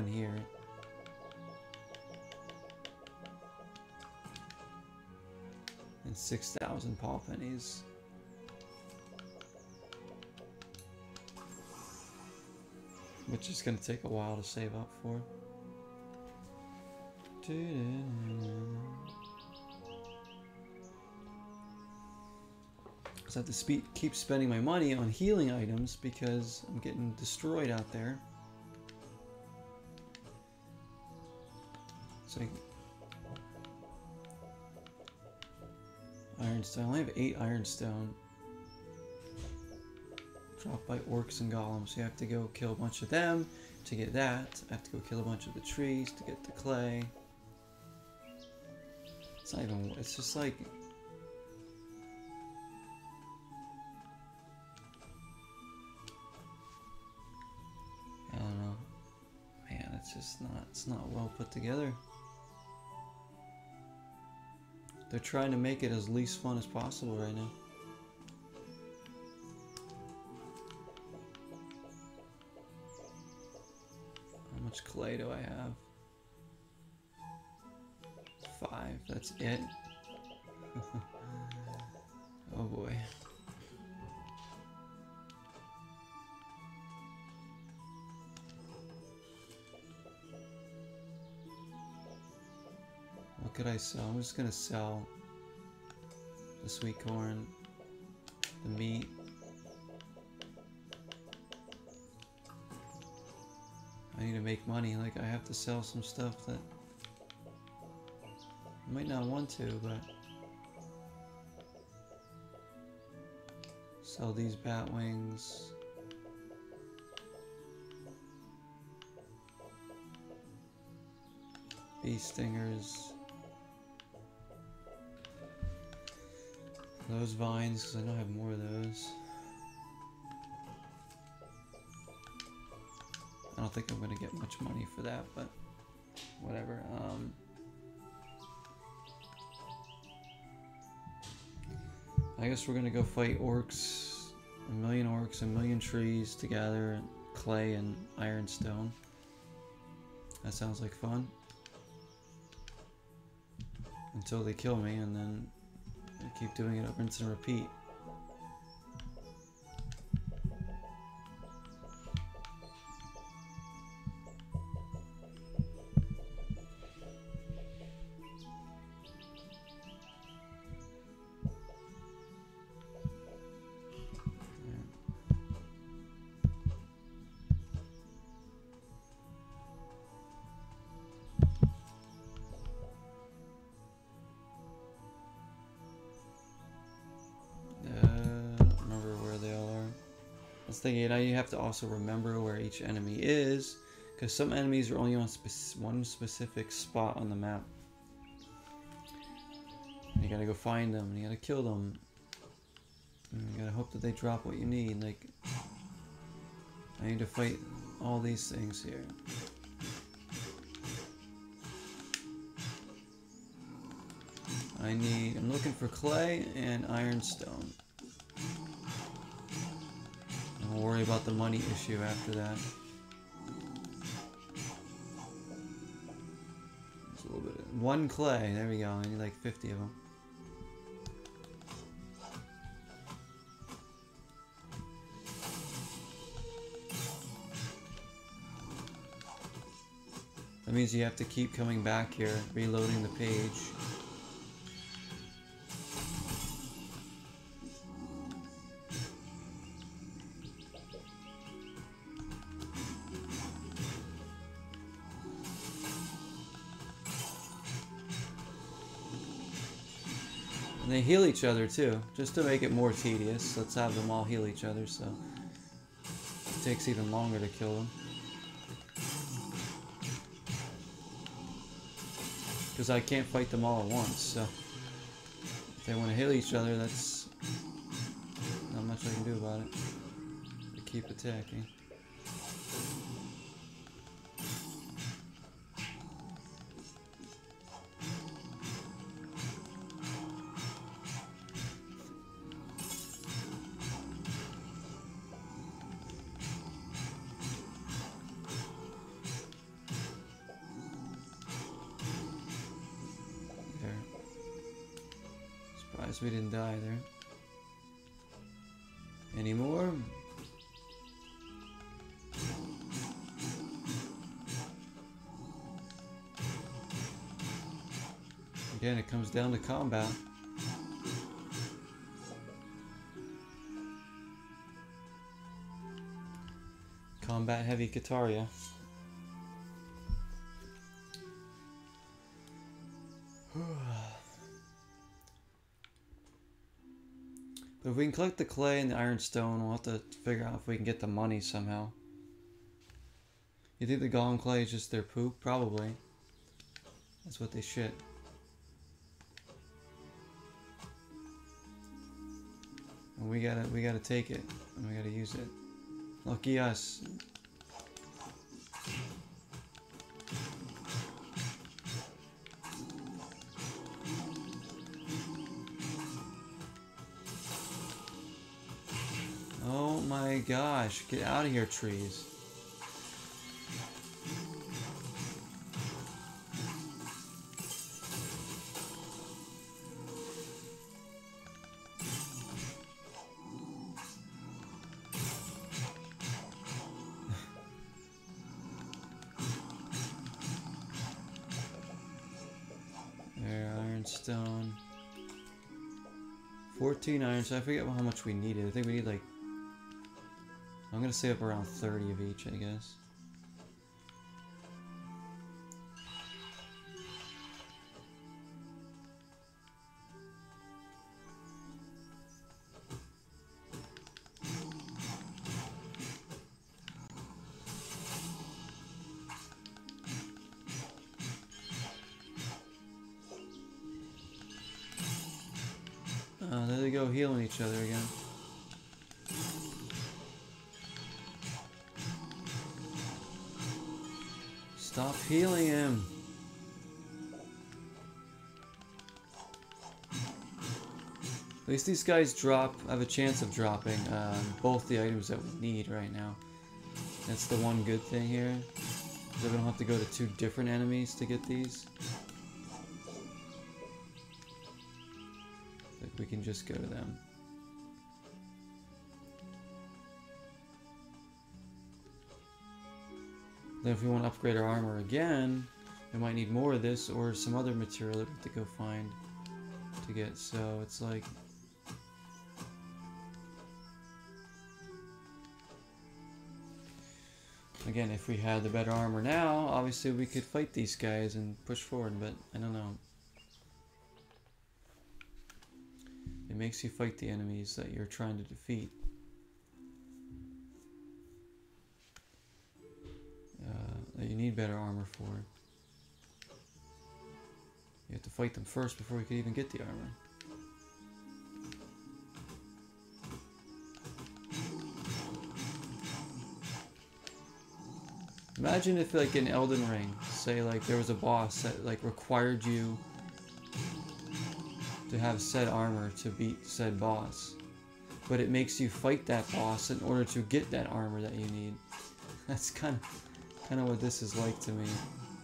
None here. And 6,000 paw pennies. Which is going to take a while to save up for. So I have to keep spending my money on healing items because I'm getting destroyed out there. Ironstone. I only have eight Ironstone. Dropped by orcs and golems. You have to go kill a bunch of them to get that. I have to go kill a bunch of the trees to get the clay. It's not even. It's just like. I don't know. Man, it's just not. It's not well put together. They're trying to make it as least fun as possible right now. How much clay do I have? Five, that's it. <laughs> oh boy. Could I sell? I'm just gonna sell the sweet corn, the meat. I need to make money, like I have to sell some stuff that I might not want to, but sell these bat wings. Bee stingers. Those vines, because I know I have more of those. I don't think I'm gonna get much money for that, but whatever. Um, I guess we're gonna go fight orcs, a million orcs, a million trees to gather clay and ironstone. That sounds like fun. Until they kill me, and then keep doing it, rinse and repeat. You have to also remember where each enemy is, because some enemies are only on spec- one specific spot on the map. You gotta go find them, and you gotta kill them. And you gotta hope that they drop what you need. Like, I need to fight all these things here. I need, I'm looking for clay and ironstone. Worry about the money issue after that. A little bit. Of, one clay, there we go. I need like 50 of them. That means you have to keep coming back here, reloading the page. Heal each other too, just to make it more tedious. Let's have them all heal each other so it takes even longer to kill them. Because I can't fight them all at once, so if they want to heal each other, that's not much I can do about it. They keep attacking. down to combat. Combat Heavy Kitaria. But if we can collect the clay and the iron stone, we'll have to figure out if we can get the money somehow. You think the golem clay is just their poop? Probably. That's what they shit. We gotta we gotta take it and we gotta use it. Lucky us. Oh my gosh, get out of here, trees. 14 so I forget how much we needed. I think we need like I'm gonna save up around 30 of each, I guess. Stop healing him. At least these guys drop, have a chance of dropping um, both the items that we need right now. That's the one good thing here. We don't have to go to two different enemies to get these. Like we can just go to them. Then if we want to upgrade our armor again, we might need more of this or some other material that we have to go find to get. So it's like... Again, if we had the better armor now, obviously we could fight these guys and push forward, but I don't know. It makes you fight the enemies that you're trying to defeat. That you need better armor for. You have to fight them first before you can even get the armor. Imagine if like in Elden Ring, say like there was a boss that like required you to have said armor to beat said boss. But it makes you fight that boss in order to get that armor that you need. <laughs> That's kind of kind of what this is like to me,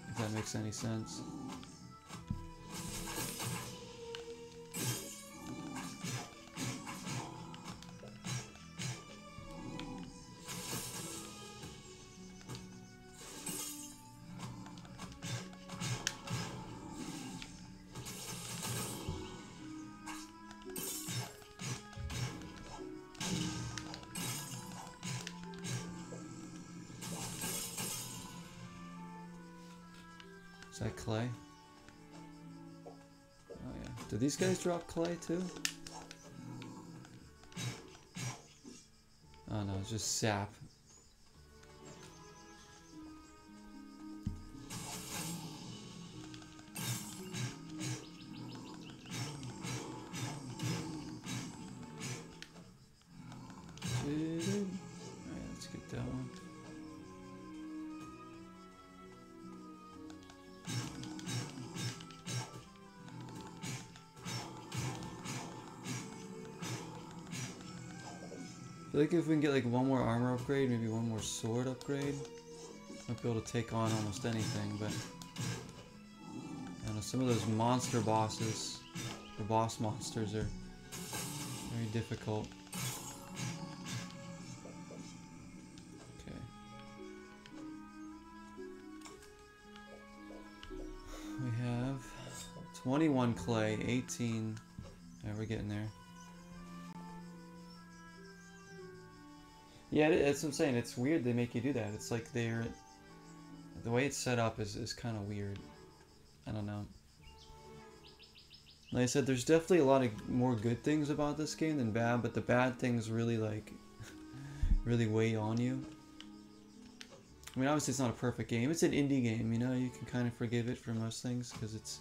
if that makes any sense. These guys drop clay too? Oh no, it's just sap. Like if we can get like one more armor upgrade, maybe one more sword upgrade, might be able to take on almost anything, but I know, some of those monster bosses, or boss monsters are very difficult. Okay. We have 21 clay, 18, yeah, we're getting there. Yeah, that's what I'm saying. It's weird they make you do that. It's like they're the way it's set up is is kind of weird. I don't know. Like I said, there's definitely a lot of more good things about this game than bad, but the bad things really like <laughs> really weigh on you. I mean, obviously it's not a perfect game. It's an indie game, you know. You can kind of forgive it for most things because it's,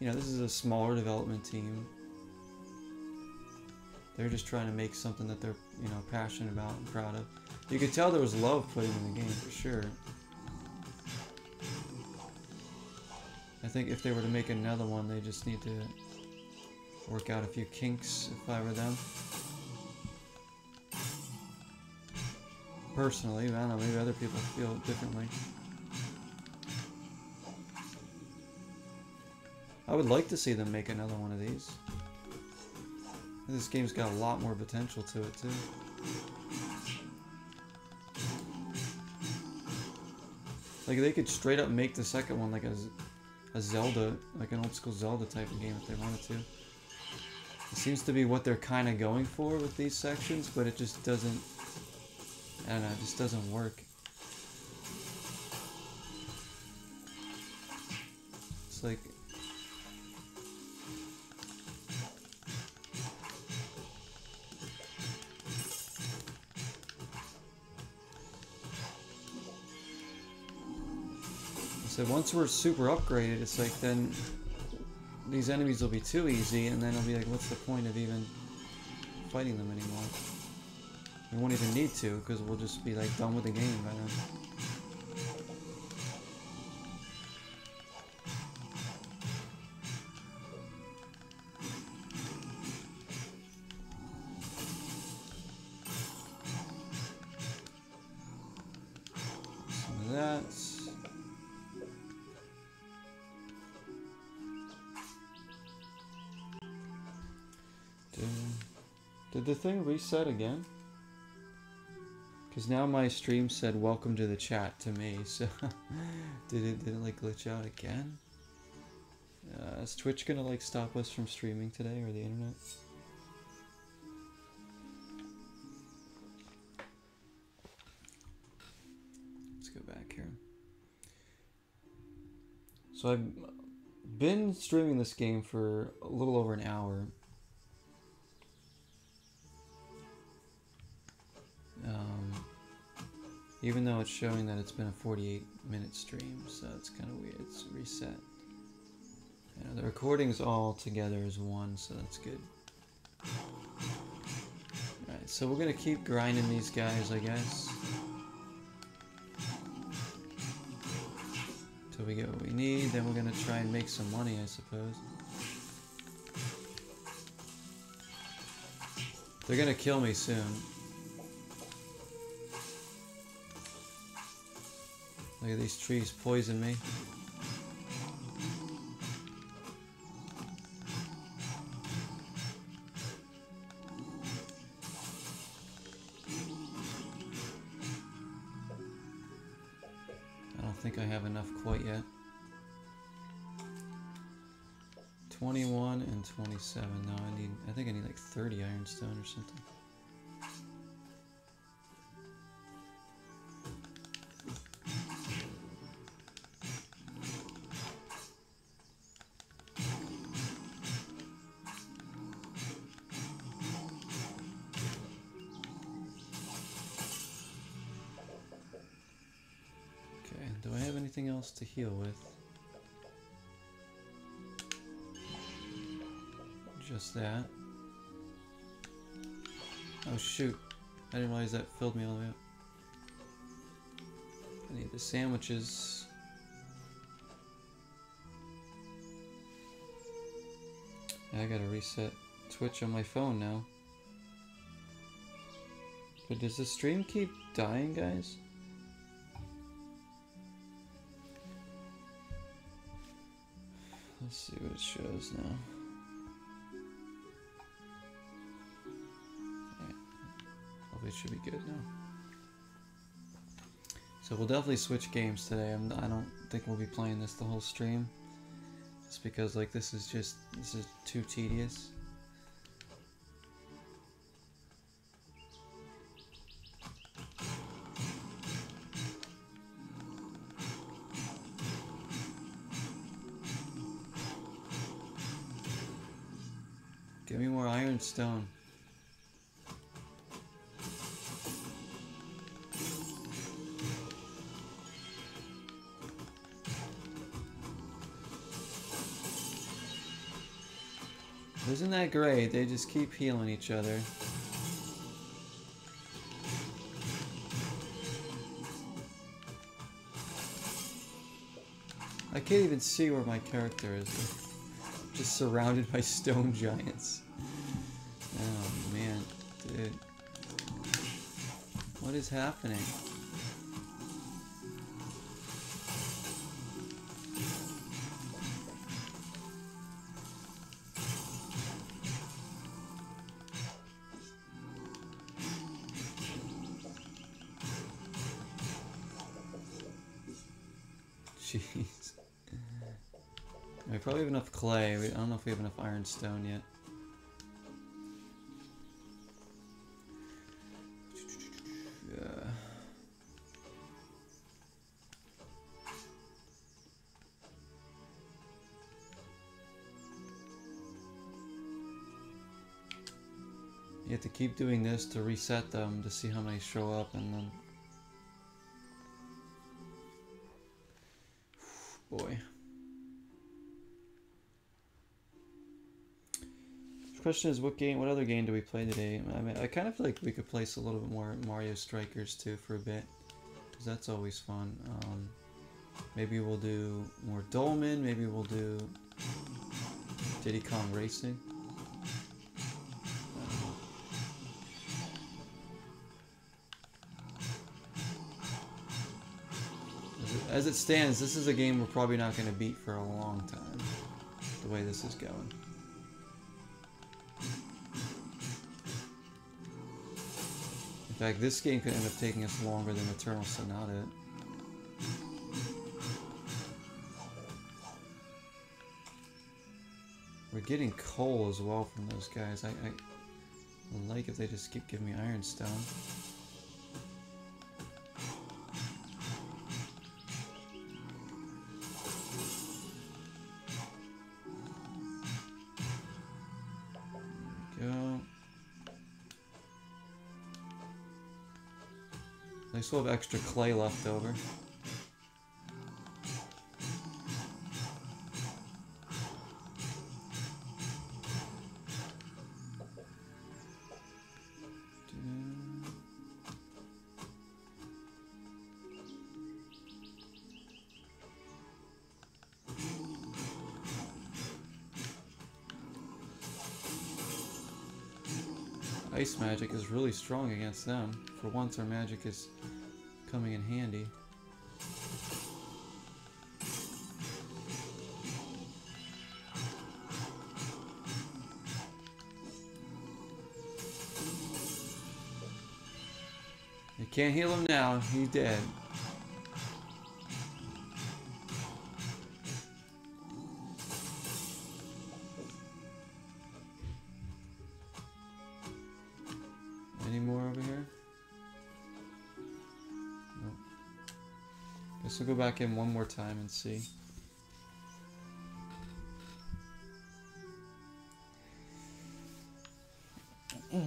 you know, this is a smaller development team. They're just trying to make something that they're, you know, passionate about and proud of. You could tell there was love put in the game for sure. I think if they were to make another one, they just need to work out a few kinks if I were them. Personally, I don't know, maybe other people feel differently. I would like to see them make another one of these. This game's got a lot more potential to it too. Like they could straight up make the second one like a, a Zelda, like an old school Zelda type of game if they wanted to. It seems to be what they're kind of going for with these sections, but it just doesn't. I don't know, it just doesn't work. It's like So once we're super upgraded, it's like then these enemies will be too easy, and then it'll be like, what's the point of even fighting them anymore? We won't even need to, because we'll just be like done with the game by then. Thing reset again? Because now my stream said welcome to the chat to me, <laughs> so did it did it like glitch out again? Uh, is Twitch gonna like stop us from streaming today or the internet? Let's go back here. So I've been streaming this game for a little over an hour. Even though it's showing that it's been a 48 minute stream, so it's kind of weird. It's reset. Yeah, the recordings all together is one, so that's good. Alright, so we're gonna keep grinding these guys, I guess. Till we get what we need, then we're gonna try and make some money, I suppose. They're gonna kill me soon. Look at these trees poison me. I don't think I have enough quite yet. 21 and 27. No, I need, I think I need like 30 ironstone or something. Else to heal with? Just that. Oh shoot, I didn't realize that filled me all the way up. I need the sandwiches. I gotta reset Twitch on my phone now. But does the stream keep dying, guys? Let's see what it shows now. Hopefully it should be good now. So we'll definitely switch games today. I'm, I don't think we'll be playing this the whole stream. Just because like this is just this is too tedious. Ironstone. Isn't that great? They just keep healing each other. I can't even see where my character is. Just surrounded by stone giants. Is happening? Jeez. <laughs> We probably have enough clay. I don't know if we have enough ironstone yet. Keep doing this to reset them to see how many show up and then boy. Question is, what game, what other game do we play today? I mean, I kind of feel like we could play a little bit more Mario Strikers too for a bit, because that's always fun. Um, maybe we'll do more Dolmen. Maybe we'll do Diddy Kong Racing. As it stands, this is a game we're probably not going to beat for a long time, the way this is going. In fact, this game could end up taking us longer than Eternal Sonata. We're getting coal as well from those guys. I, I like if they just keep giving me ironstone. Extra clay left over. Ice magic is really strong against them. For once our magic is coming in handy. You can't heal him now, he's dead. In one more time and see. We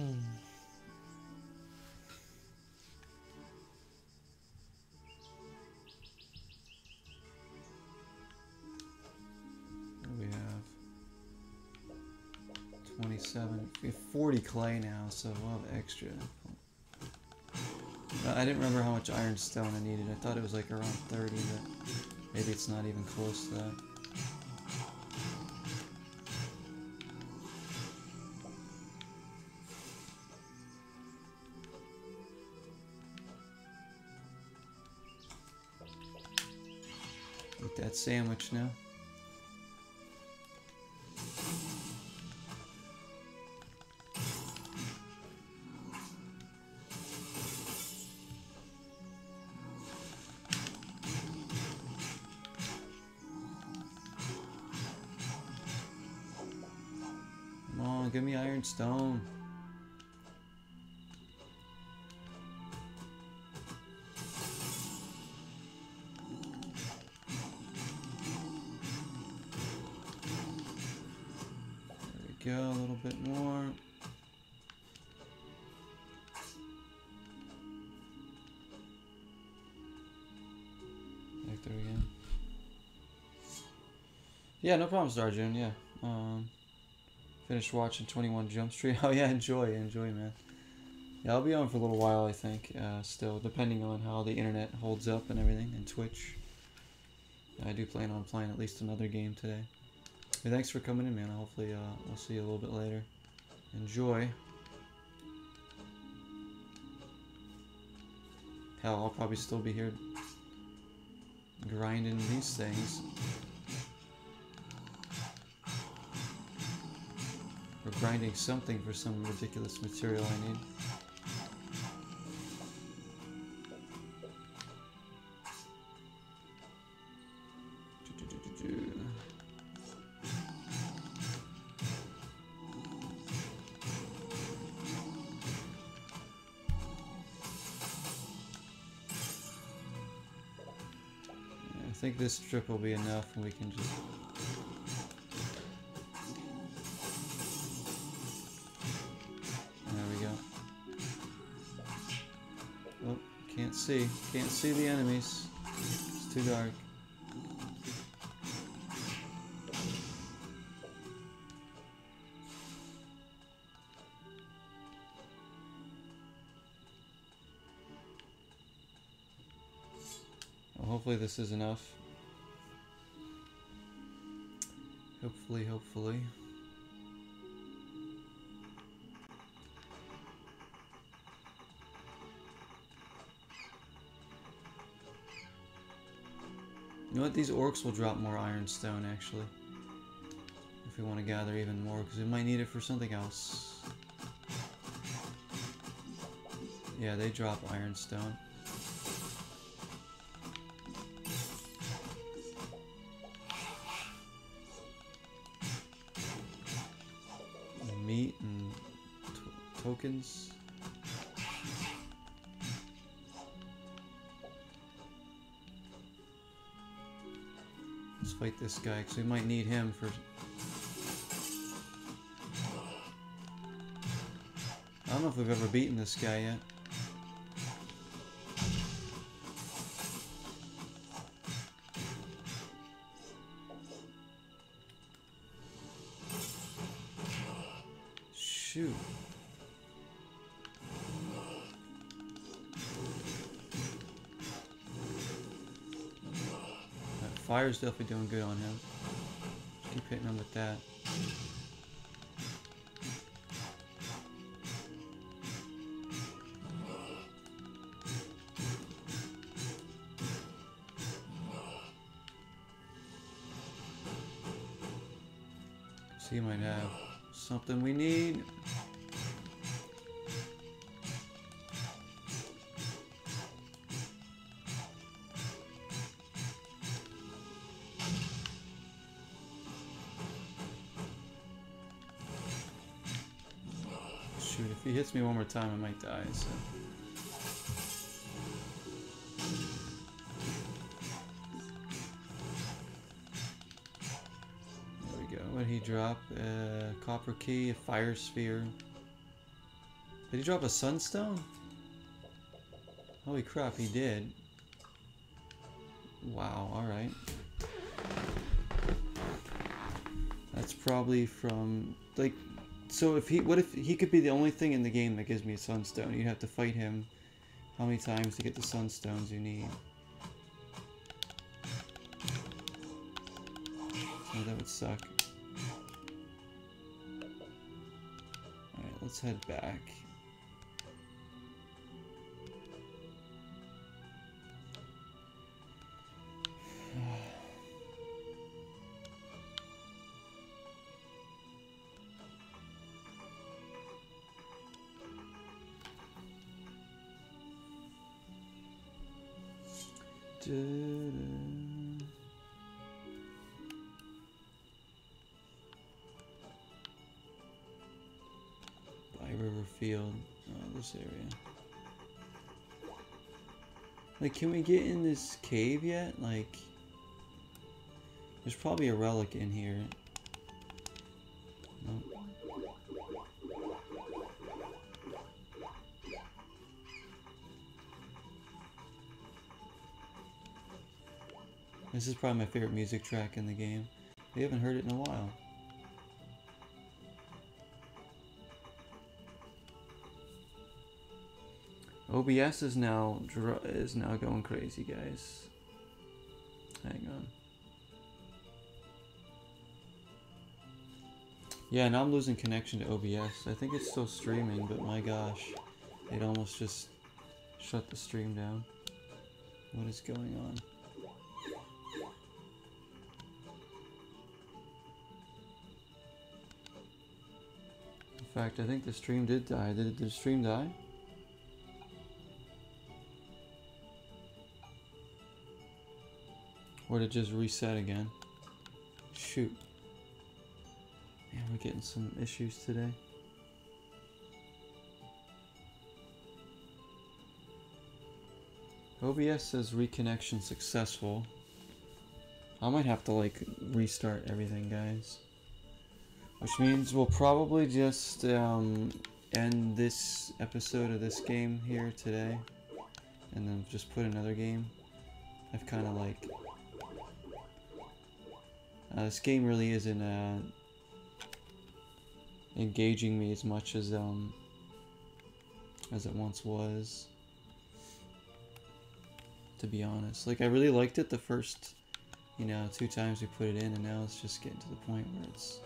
have? 27. We have 40 clay now, so we'll have extra. I didn't remember how much ironstone I needed. I thought it was like around 30, but maybe it's not even close to that. Eat that sandwich now. Yeah, no problems, Darjun, yeah. Um, finished watching 21 Jump Street. <laughs> Oh yeah, enjoy, enjoy, man. Yeah, I'll be on for a little while, I think, uh, still, depending on how the internet holds up and everything, and Twitch. I do plan on playing at least another game today. Hey, thanks for coming in, man. Hopefully, uh, we'll see you a little bit later. Enjoy. Hell, I'll probably still be here grinding these things. Grinding something for some ridiculous material I need. I think this strip will be enough and we can just see. Can't see the enemies. It's too dark. Well, hopefully this is enough. Hopefully, hopefully. You know what? These orcs will drop more ironstone actually. If we want to gather even more, because we might need it for something else. Yeah, they drop ironstone. Meat and tokens. Fight this guy, because we might need him for... I don't know if we've ever beaten this guy yet. Fire's definitely doing good on him. Just keep hitting him with that. So he might have something we need. Hits me one more time, I might die, so. There we go. What did he drop? Uh, copper key, a fire sphere. Did he drop a sunstone? Holy crap, he did. Wow, alright. That's probably from, like, so if he, what if he could be the only thing in the game that gives me a sunstone? You'd have to fight him how many times to get the sunstones you need. Oh, that would suck. Alright, let's head back. Like, can we get in this cave yet? Like, there's probably a relic in here. Nope. This is probably my favorite music track in the game. We haven't heard it in a while. OBS is now is now going crazy, guys. Hang on. Yeah, now I'm losing connection to OBS. I think it's still streaming, but my gosh, it almost just shut the stream down. What is going on? In fact, I think the stream did die. Did, did the stream die? Or it just reset again? Shoot. Yeah, we're getting some issues today. OBS says reconnection successful. I might have to like restart everything, guys. Which means we'll probably just um, end this episode of this game here today. And then just put another game. I've kind of like... Uh, this game really isn't uh, engaging me as much as um, as it once was to be honest. Like, I really liked it the first, you know, two times we put it in, and now it's just getting to the point where it's...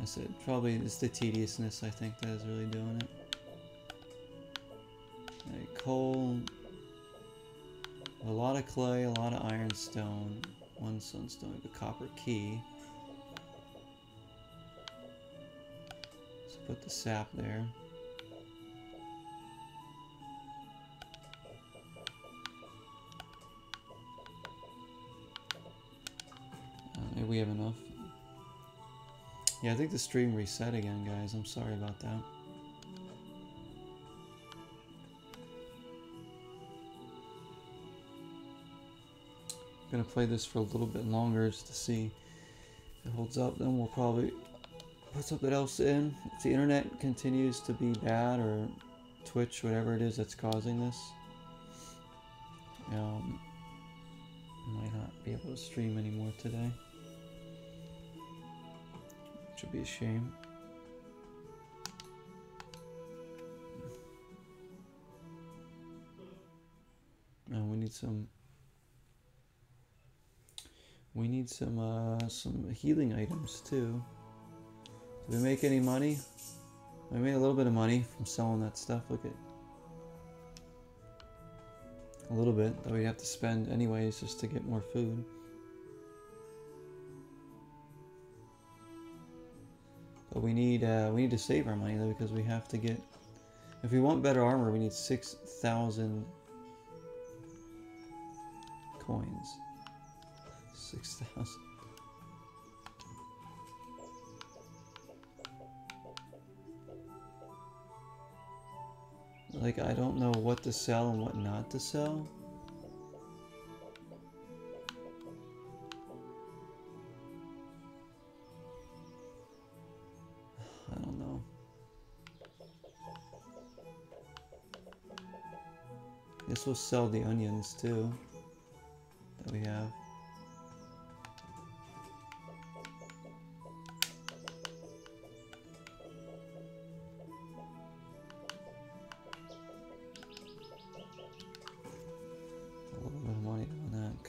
I said, probably it's the tediousness, I think, that is really doing it. Coal, a lot of clay, a lot of ironstone, one sunstone, a copper key. Let's put the sap there. Uh, maybe we have enough. Yeah, I think the stream reset again, guys. I'm sorry about that. I'm gonna play this for a little bit longer just to see if it holds up. Then we'll probably put something else in. If the internet continues to be bad or Twitch, whatever it is that's causing this, um, I might not be able to stream anymore today Which would be a shame. And we need some we need some uh, some healing items too. Did we make any money? We made a little bit of money from selling that stuff. Look at a little bit that we have to spend anyways just to get more food. But we need uh, we need to save our money though because we have to get if we want better armor we need six thousand coins. Six thousand. Like I don't know what to sell and what not to sell. I don't know. Guess we'll sell the onions too that we have.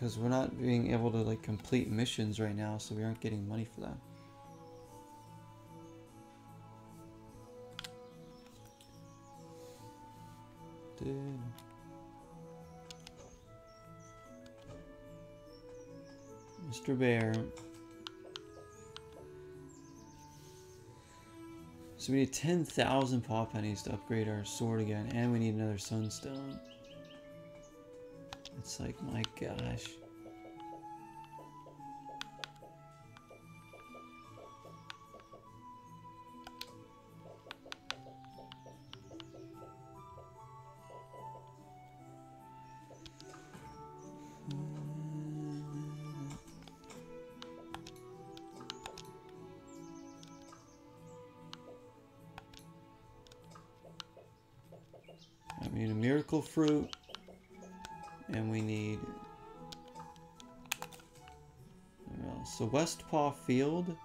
Because we're not being able to like complete missions right now, so we aren't getting money for that. Dude. Mr. Bear. So we need 10,000 paw pennies to upgrade our sword again, and we need another sunstone. It's like, my gosh. I mean a miracle fruit. West Paw Field.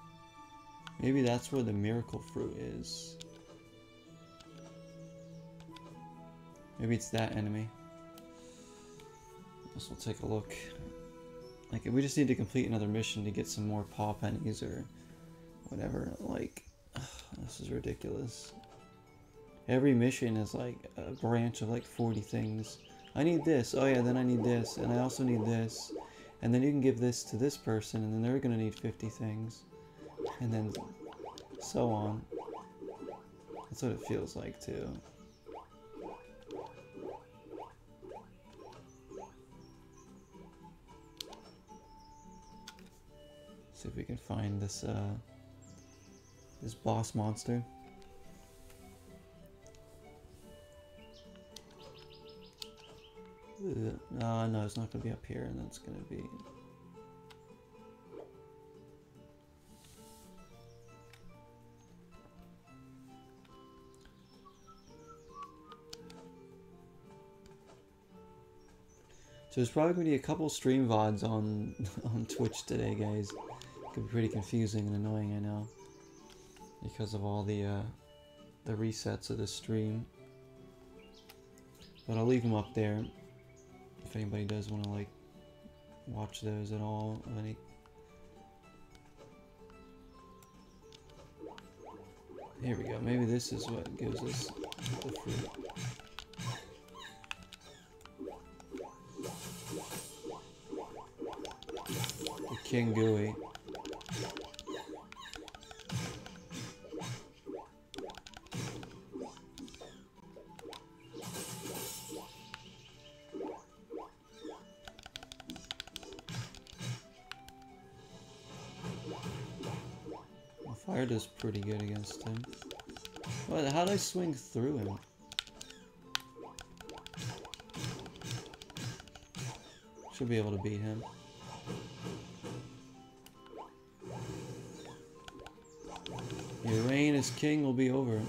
Maybe that's where the miracle fruit is. Maybe it's that enemy. Guess we'll take a look. Like, we just need to complete another mission to get some more paw pennies or whatever. Like, ugh, <sighs> this is ridiculous. Every mission is like a branch of like 40 things. I need this. Oh yeah, then I need this. And I also need this. And then you can give this to this person and then they're going to need 50 things. And then so on. That's what it feels like too. See if we can find this uh, this boss monster. Uh, no, it's not going to be up here, and that's going to be... So there's probably going to be a couple stream VODs on, <laughs> on Twitch today, guys. It could be pretty confusing and annoying, I know. Because of all the, uh, the resets of the stream. But I'll leave them up there if anybody does want to like watch those at all any here we go maybe this is what gives us the fruit. King pretty good against him. What? How do I swing through him? Should be able to beat him. Your reign as king will be over.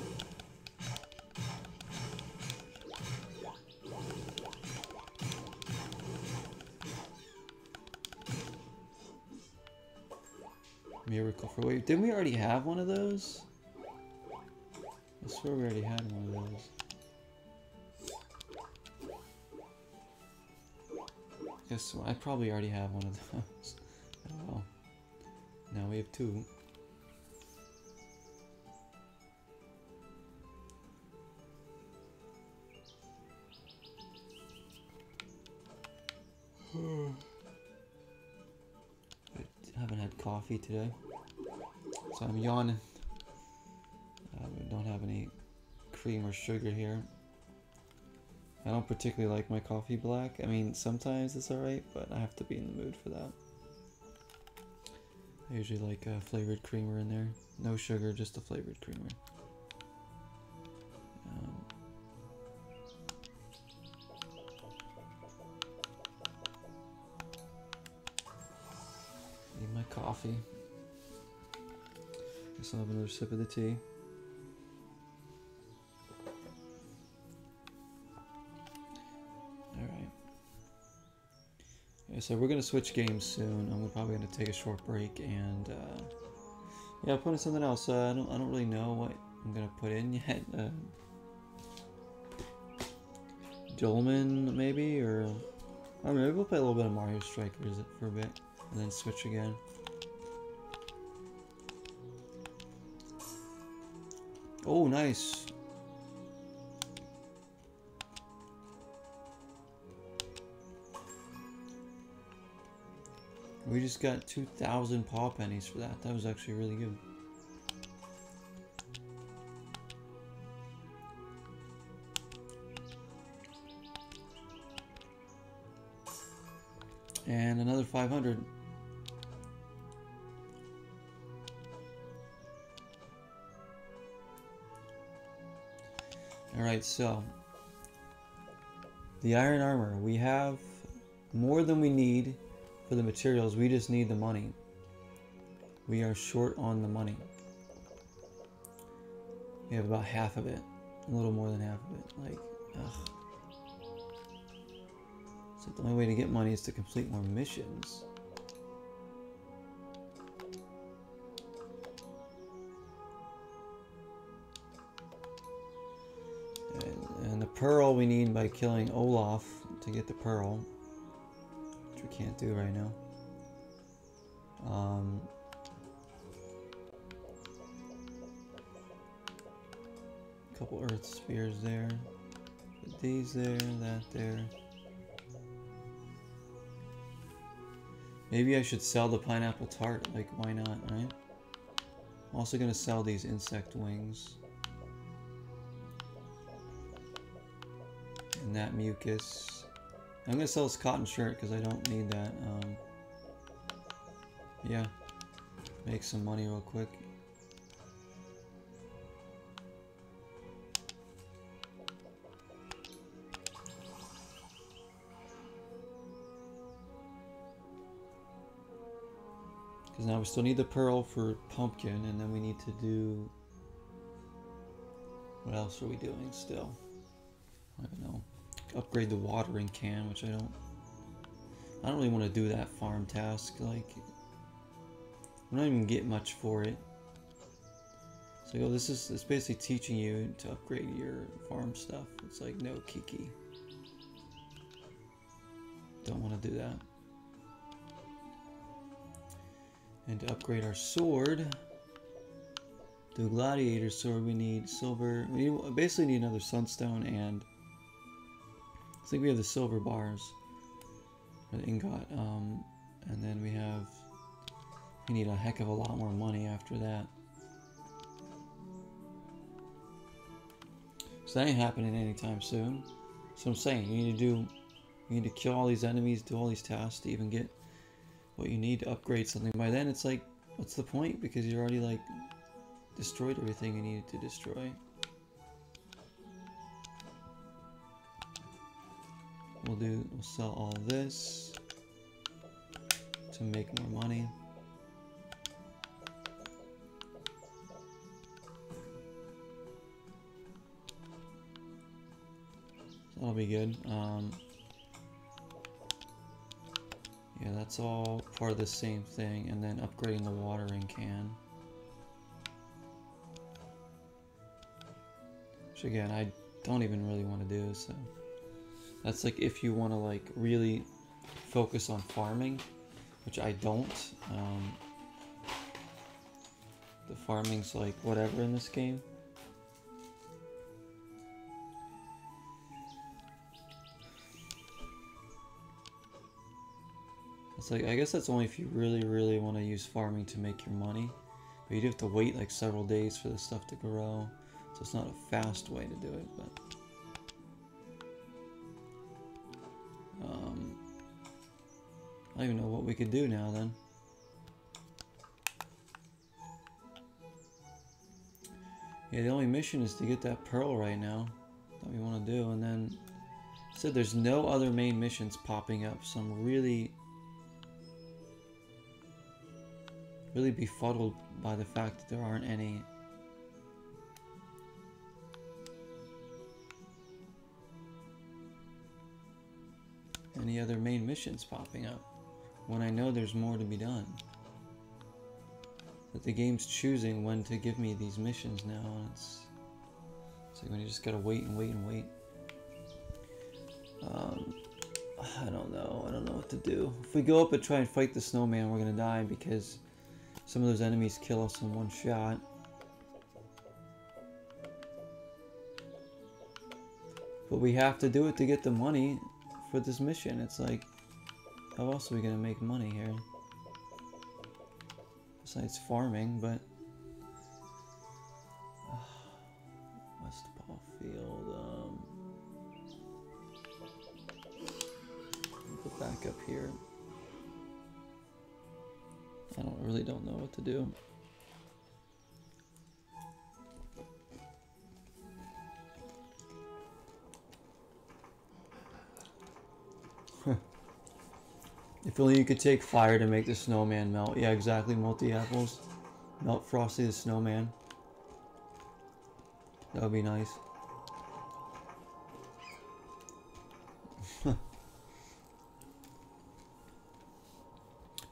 Wait, didn't we already have one of those? I swear we already had one of those. Guess. I probably already have one of those. <laughs> oh. Now we have two. <sighs> I haven't had coffee today. So I'm yawning. Uh, we don't have any cream or sugar here. I don't particularly like my coffee black. I mean, sometimes it's alright, but I have to be in the mood for that. I usually like a flavored creamer in there. No sugar, just a flavored creamer. Another sip of the tea. Alright. So we're going to switch games soon. I'm probably going to take a short break and, uh, yeah, put in something else. Uh, I, don't, I don't really know what I'm going to put in <laughs> yet. Uh, Dolmen, maybe? Or, or maybe we'll play a little bit of Mario Strikers for a bit and then switch again. Oh, nice. We just got 2,000 paw pennies for that. That was actually really good. And another 500. Alright, so the iron armor. We have more than we need for the materials. We just need the money. We are short on the money. We have about half of it. A little more than half of it. Like, ugh. So the only way to get money is to complete more missions. Pearl we need by killing Olaf to get the pearl, which we can't do right now. Um, couple earth spheres there. Put these there, that there. Maybe I should sell the pineapple tart, like why not, right? I'm also gonna sell these insect wings. And that mucus. I'm gonna sell this cotton shirt because I don't need that. Um, yeah, make some money real quick. Because now we still need the pearl for pumpkin, and then we need to do. What else are we doing still? I don't know. Upgrade the watering can, which I don't. I don't really want to do that farm task. Like, I'm not even get much for it. So. This is it's basically teaching you to upgrade your farm stuff. It's like no Kiki. Don't want to do that. And to upgrade our sword, the gladiator sword, we need silver. We basically need another sunstone and think we have the silver bars the ingot. Um, and then we have we need a heck of a lot more money after that. So that ain't happening anytime soon. So I'm saying you need to do you need to kill all these enemies, do all these tasks to even get what you need to upgrade something. By then it's like, what's the point? Because you already like destroyed everything you needed to destroy. We'll do, we'll sell all this to make more money. That'll be good. Um, yeah, that's all part of the same thing, and then upgrading the watering can. Which again, I don't even really want to do, so... That's like if you want to like really focus on farming, which I don't. Um, the farming's like whatever in this game. It's like, I guess that's only if you really, really want to use farming to make your money. But you'd have to wait like several days for the stuff to grow. So it's not a fast way to do it, but... Um, I don't even know what we could do now then. Yeah, the only mission is to get that pearl right now that we want to do, and then said there's no other main missions popping up, so I'm really really befuddled by the fact that there aren't any any other main missions popping up when I know there's more to be done. But the game's choosing when to give me these missions now, and it's, it's like when you just gotta wait and wait and wait. Um, I don't know. I don't know what to do. If we go up and try and fight the snowman, we're gonna die because some of those enemies kill us in one shot. But we have to do it to get the money for this mission. It's like, how else are we gonna make money here? Besides farming, but... <sighs> West Paw Field, um... Put back up here. I don't really don't know what to do. If only you could take fire to make the snowman melt. Yeah, exactly, multi apples. Melt Frosty the snowman. That would be nice. <laughs>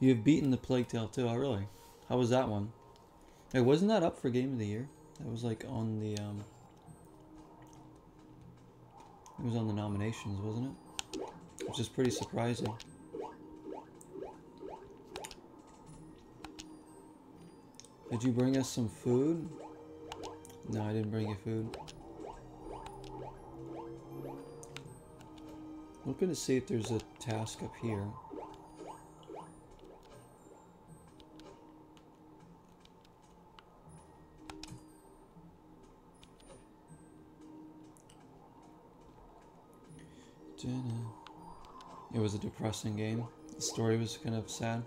You've beaten the Plague Tale too. Oh, really? How was that one? Hey, wasn't that up for Game of the Year? That was like on the um. It was on the nominations, wasn't it? Which is pretty surprising. Did you bring us some food? No, I didn't bring you food. I'm going to see if there's a task up here. It was a depressing game. The story was kind of sad.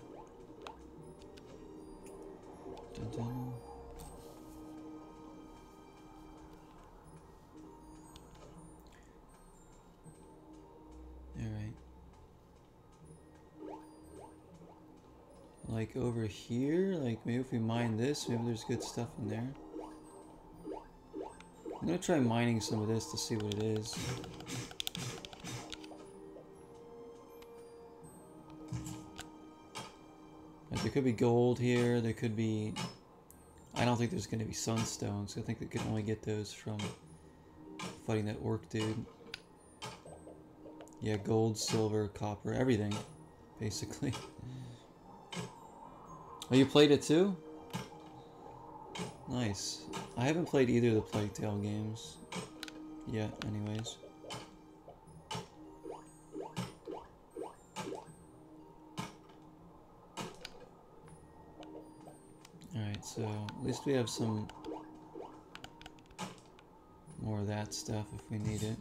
Alright. Like over here, like maybe if we mine this, maybe there's good stuff in there. I'm gonna try mining some of this to see what it is. Could be gold here, there could be... I don't think there's gonna be sunstones. I think they could only get those from fighting that orc dude. Yeah, gold, silver, copper, everything, basically. <laughs> Oh, you played it too? Nice. I haven't played either of the Plague Tale games yet, anyways. At least we have some more of that stuff if we need it.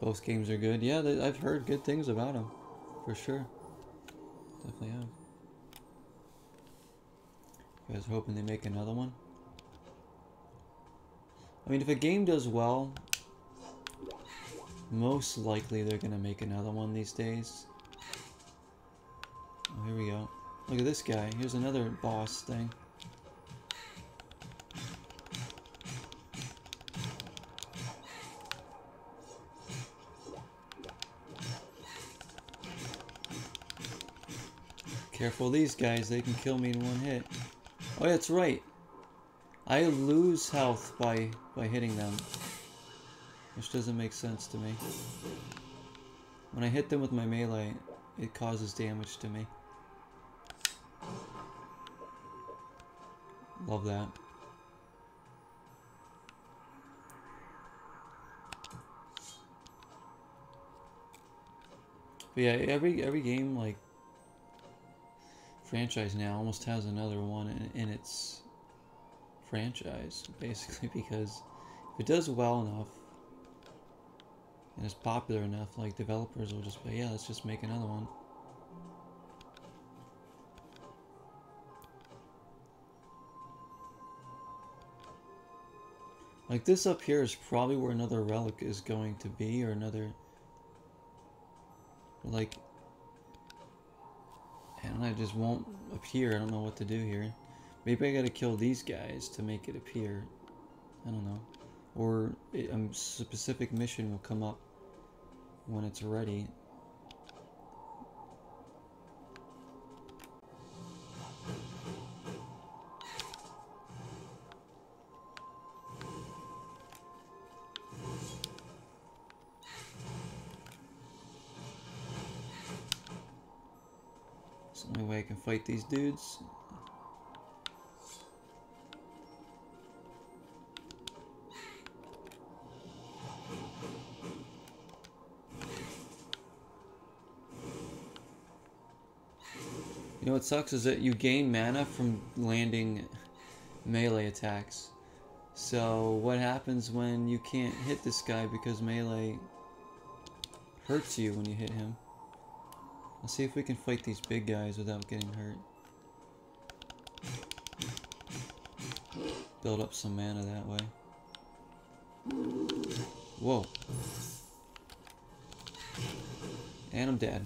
Both games are good. Yeah, they, I've heard good things about them, for sure. Definitely have. You guys hoping they make another one? I mean, if a game does well, most likely they're gonna make another one these days. Here we go. Look at this guy. Here's another boss thing. Careful these guys, they can kill me in one hit. Oh, that's right. I lose health by, by hitting them. Which doesn't make sense to me. When I hit them with my melee, it causes damage to me. Love that. But yeah, every every game like franchise now almost has another one in, in its franchise, <laughs> basically because if it does well enough and it's popular enough, like developers will just say, yeah, let's just make another one. Like this up here is probably where another relic is going to be, or another, like, and I just won't appear. I don't know what to do here. Maybe I gotta kill these guys to make it appear. I don't know. Or a specific mission will come up when it's ready. These dudes. You know what sucks is that you gain mana from landing melee attacks. So what happens when you can't hit this guy because melee hurts you when you hit him? Let's see if we can fight these big guys without getting hurt. Build up some mana that way. Whoa. And I'm dead.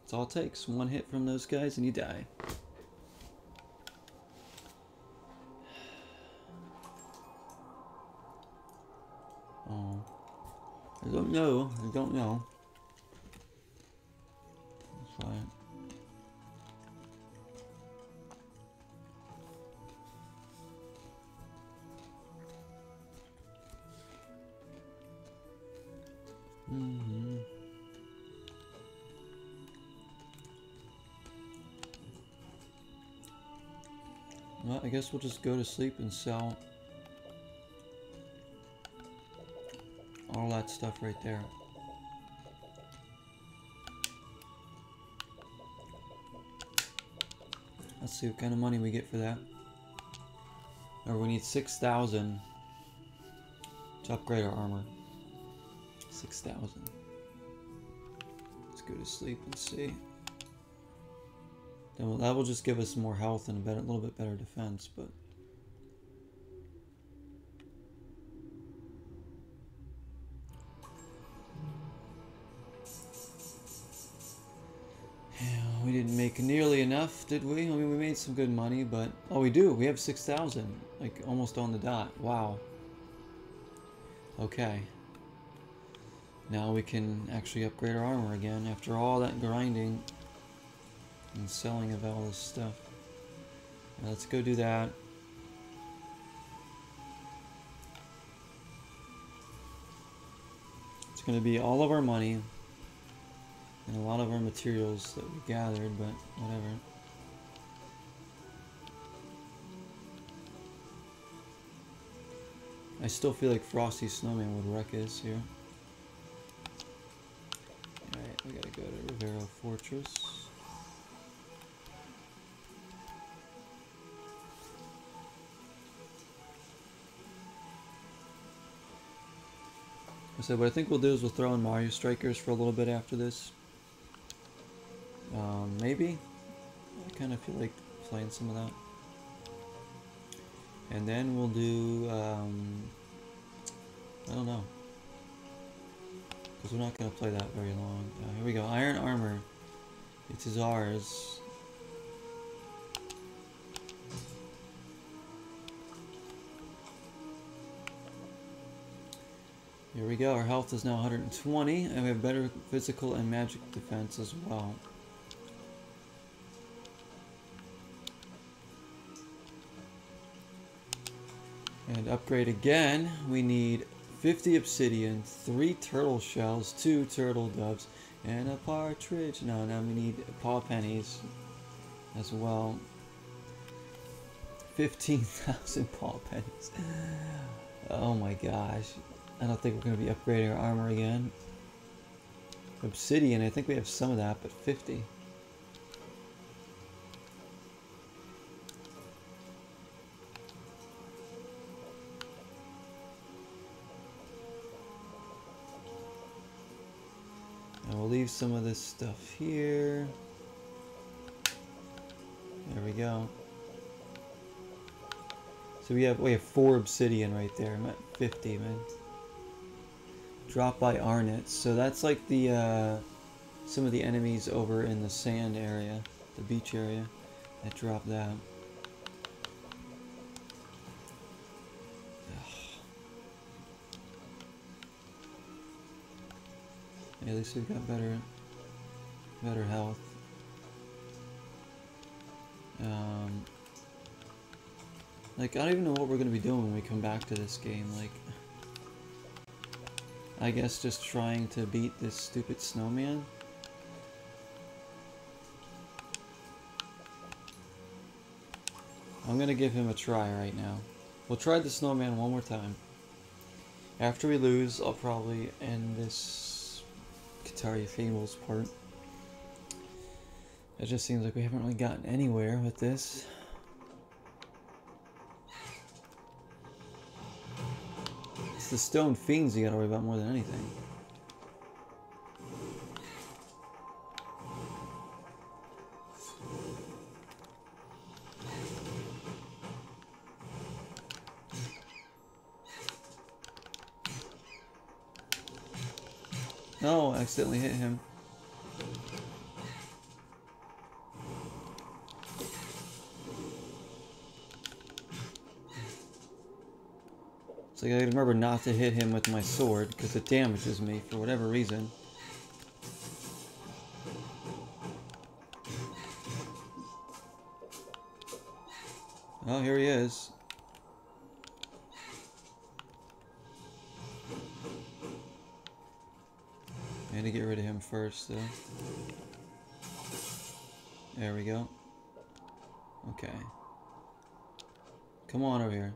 That's all it takes. One hit from those guys and you die. <sighs> Oh. I don't know. I don't know. Fine. hmm Well, I guess we'll just go to sleep and sell all that stuff right there. Let's see what kind of money we get for that. Or we need 6,000 to upgrade our armor. 6,000. Let's go to sleep and see. Then that will just give us more health and a better, little bit better defense, but. Make nearly enough, did we? I mean, we made some good money, but oh, we do. We have six thousand, like almost on the dot. Wow. Okay. Now we can actually upgrade our armor again after all that grinding and selling of all this stuff. Let's go do that. It's going to be all of our money and a lot of our materials that we gathered, but whatever. I still feel like Frosty Snowman would wreck us here. Alright, we gotta go to Rivero Fortress. So what I think we'll do is we'll throw in Mario Strikers for a little bit after this. Um, maybe? I kind of feel like playing some of that. And then we'll do, um, I don't know. Because we're not going to play that very long. Uh, here we go, Iron Armor. It is ours. Here we go, our health is now 120, and we have better physical and magic defense as well. And upgrade again, we need 50 obsidian, 3 turtle shells, 2 turtle doves, and a partridge. No, now we need paw pennies as well. 15,000 <laughs> paw pennies. Oh my gosh. I don't think we're going to be upgrading our armor again. Obsidian, I think we have some of that, but 50. We'll leave some of this stuff here. There we go. So we have we have four obsidian right there. I'm at 50, man. Drop by Arnett. So that's like the uh, some of the enemies over in the sand area, the beach area, that dropped that. At least we've got better, better health. Um, like, I don't even know what we're going to be doing when we come back to this game. Like, I guess just trying to beat this stupid snowman. I'm going to give him a try right now. We'll try the snowman one more time. After we lose, I'll probably end this Kitaria Fables part. It just seems like we haven't really gotten anywhere with this. It's the stone fiends you gotta worry about more than anything. Accidentally hit him. So I gotta remember not to hit him with my sword, because it damages me for whatever reason. Oh, here he is. To get rid of him first, though. There we go. Okay. Come on over here.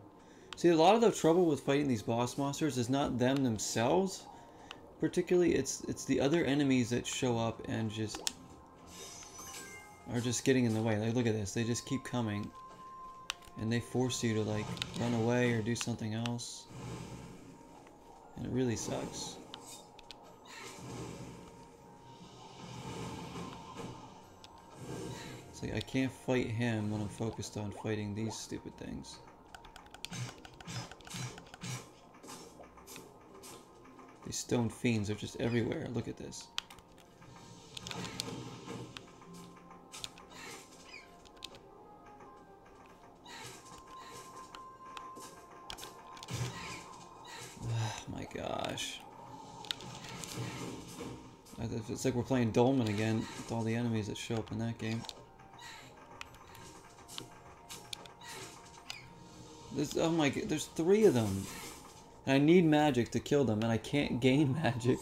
See, a lot of the trouble with fighting these boss monsters is not them themselves, particularly. It's it's the other enemies that show up and just are just getting in the way. Like, look at this. They just keep coming, and they force you to like run away or do something else, and it really sucks. Like I can't fight him when I'm focused on fighting these stupid things. These stone fiends are just everywhere. Look at this. Oh <sighs> my gosh. It's like we're playing Dolmen again with all the enemies that show up in that game. There's, oh my, there's three of them. And I need magic to kill them, and I can't gain <laughs> magic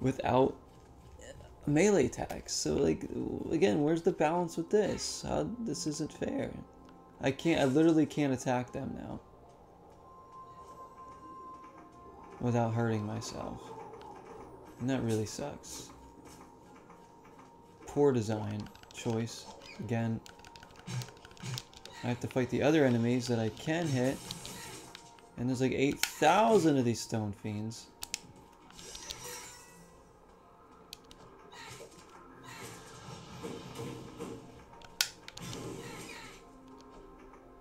without melee attacks. So, like, again, where's the balance with this? This isn't fair. I can't, I literally can't attack them now. Without hurting myself. And that really sucks. Poor design choice. Again, I have to fight the other enemies that I can hit. And there's like 8,000 of these stone fiends.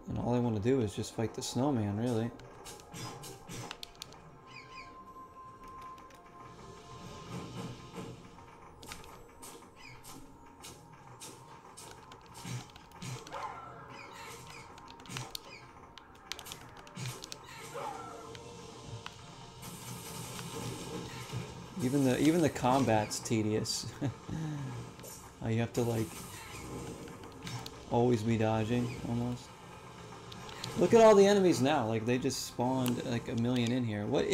And all I want to do is just fight the snowman, really. Even the even the combat's tedious. <laughs> uh, you have to like always be dodging almost. Look at all the enemies now. Like they just spawned like a million in here. What?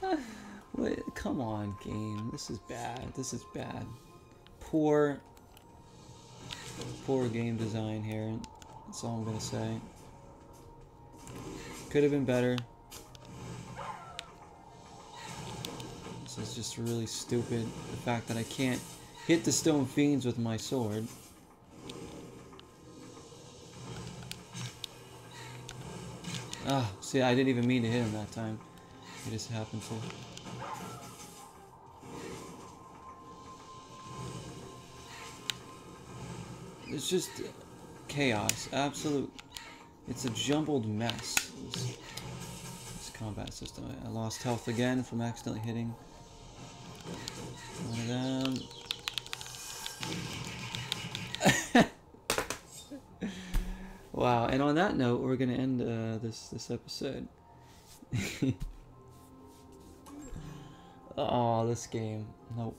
<laughs> what? Come on, game. This is bad. This is bad. Poor, poor game design here. That's all I'm gonna say. Could have been better. This is just really stupid. The fact that I can't hit the stone fiends with my sword. Ah, see, I didn't even mean to hit him that time. It just happened to. It's just chaos. Absolute. It's a jumbled mess. This, this combat system. I lost health again from accidentally hitting <laughs> wow, and on that note, we're gonna end uh, this this episode. <laughs> oh, this game. Nope.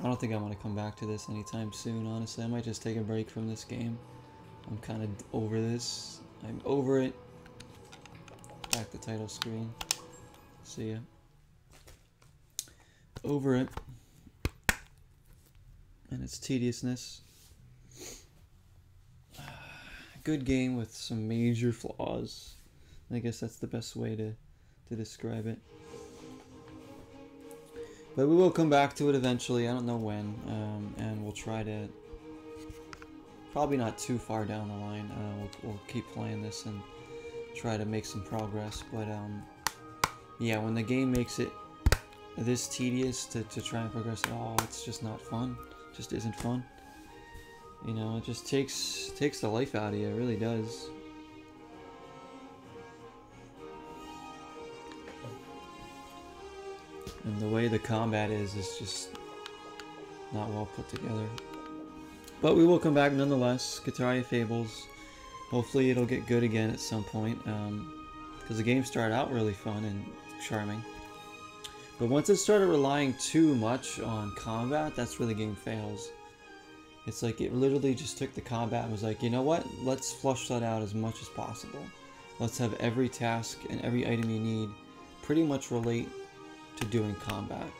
I don't think I want to come back to this anytime soon, honestly. I might just take a break from this game. I'm kind of over this. I'm over it. Back the title screen. See ya over it and its tediousness. <sighs> Good game with some major flaws. I guess that's the best way to, to describe it. But we will come back to it eventually. I don't know when. Um, and we'll try to... Probably not too far down the line. Uh, we'll, we'll, keep playing this and try to make some progress. But um, yeah, when the game makes it this tedious to, to try and progress at all. It's just not fun. It just isn't fun. You know, it just takes takes the life out of you. It really does. And the way the combat is is just not well put together. But we will come back nonetheless. Kitaria Fables. Hopefully it'll get good again at some point. Um, because the game started out really fun and charming. But once it started relying too much on combat, that's where the game fails. It's like it literally just took the combat and was like, you know what? Let's flush that out as much as possible. Let's have every task and every item you need pretty much relate to doing combat.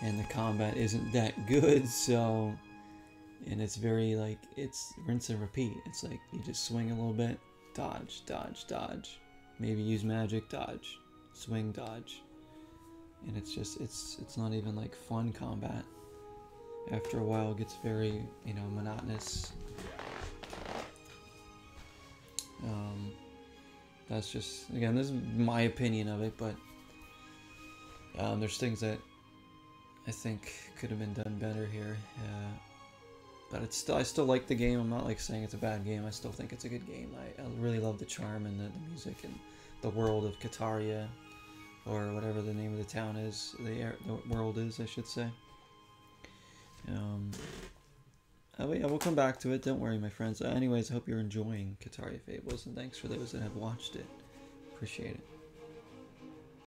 And the combat isn't that <laughs> good, so and it's very like it's rinse and repeat. It's like you just swing a little bit, dodge, dodge, dodge. Maybe use magic, dodge, swing, dodge. And it's just it's it's not even like fun combat. After a while it gets very, you know, monotonous. Um, that's just again this is my opinion of it, but um, there's things that I think could have been done better here. Uh, but it's still I still like the game. I'm not like saying it's a bad game. I still think it's a good game. I, I really love the charm and the, the music and the world of Kitaria, or whatever the name of the town is. The, the world is, I should say. Um, oh, yeah, we'll come back to it. Don't worry, my friends. Anyways, I hope you're enjoying Kitaria Fables, and thanks for those that have watched it. Appreciate it.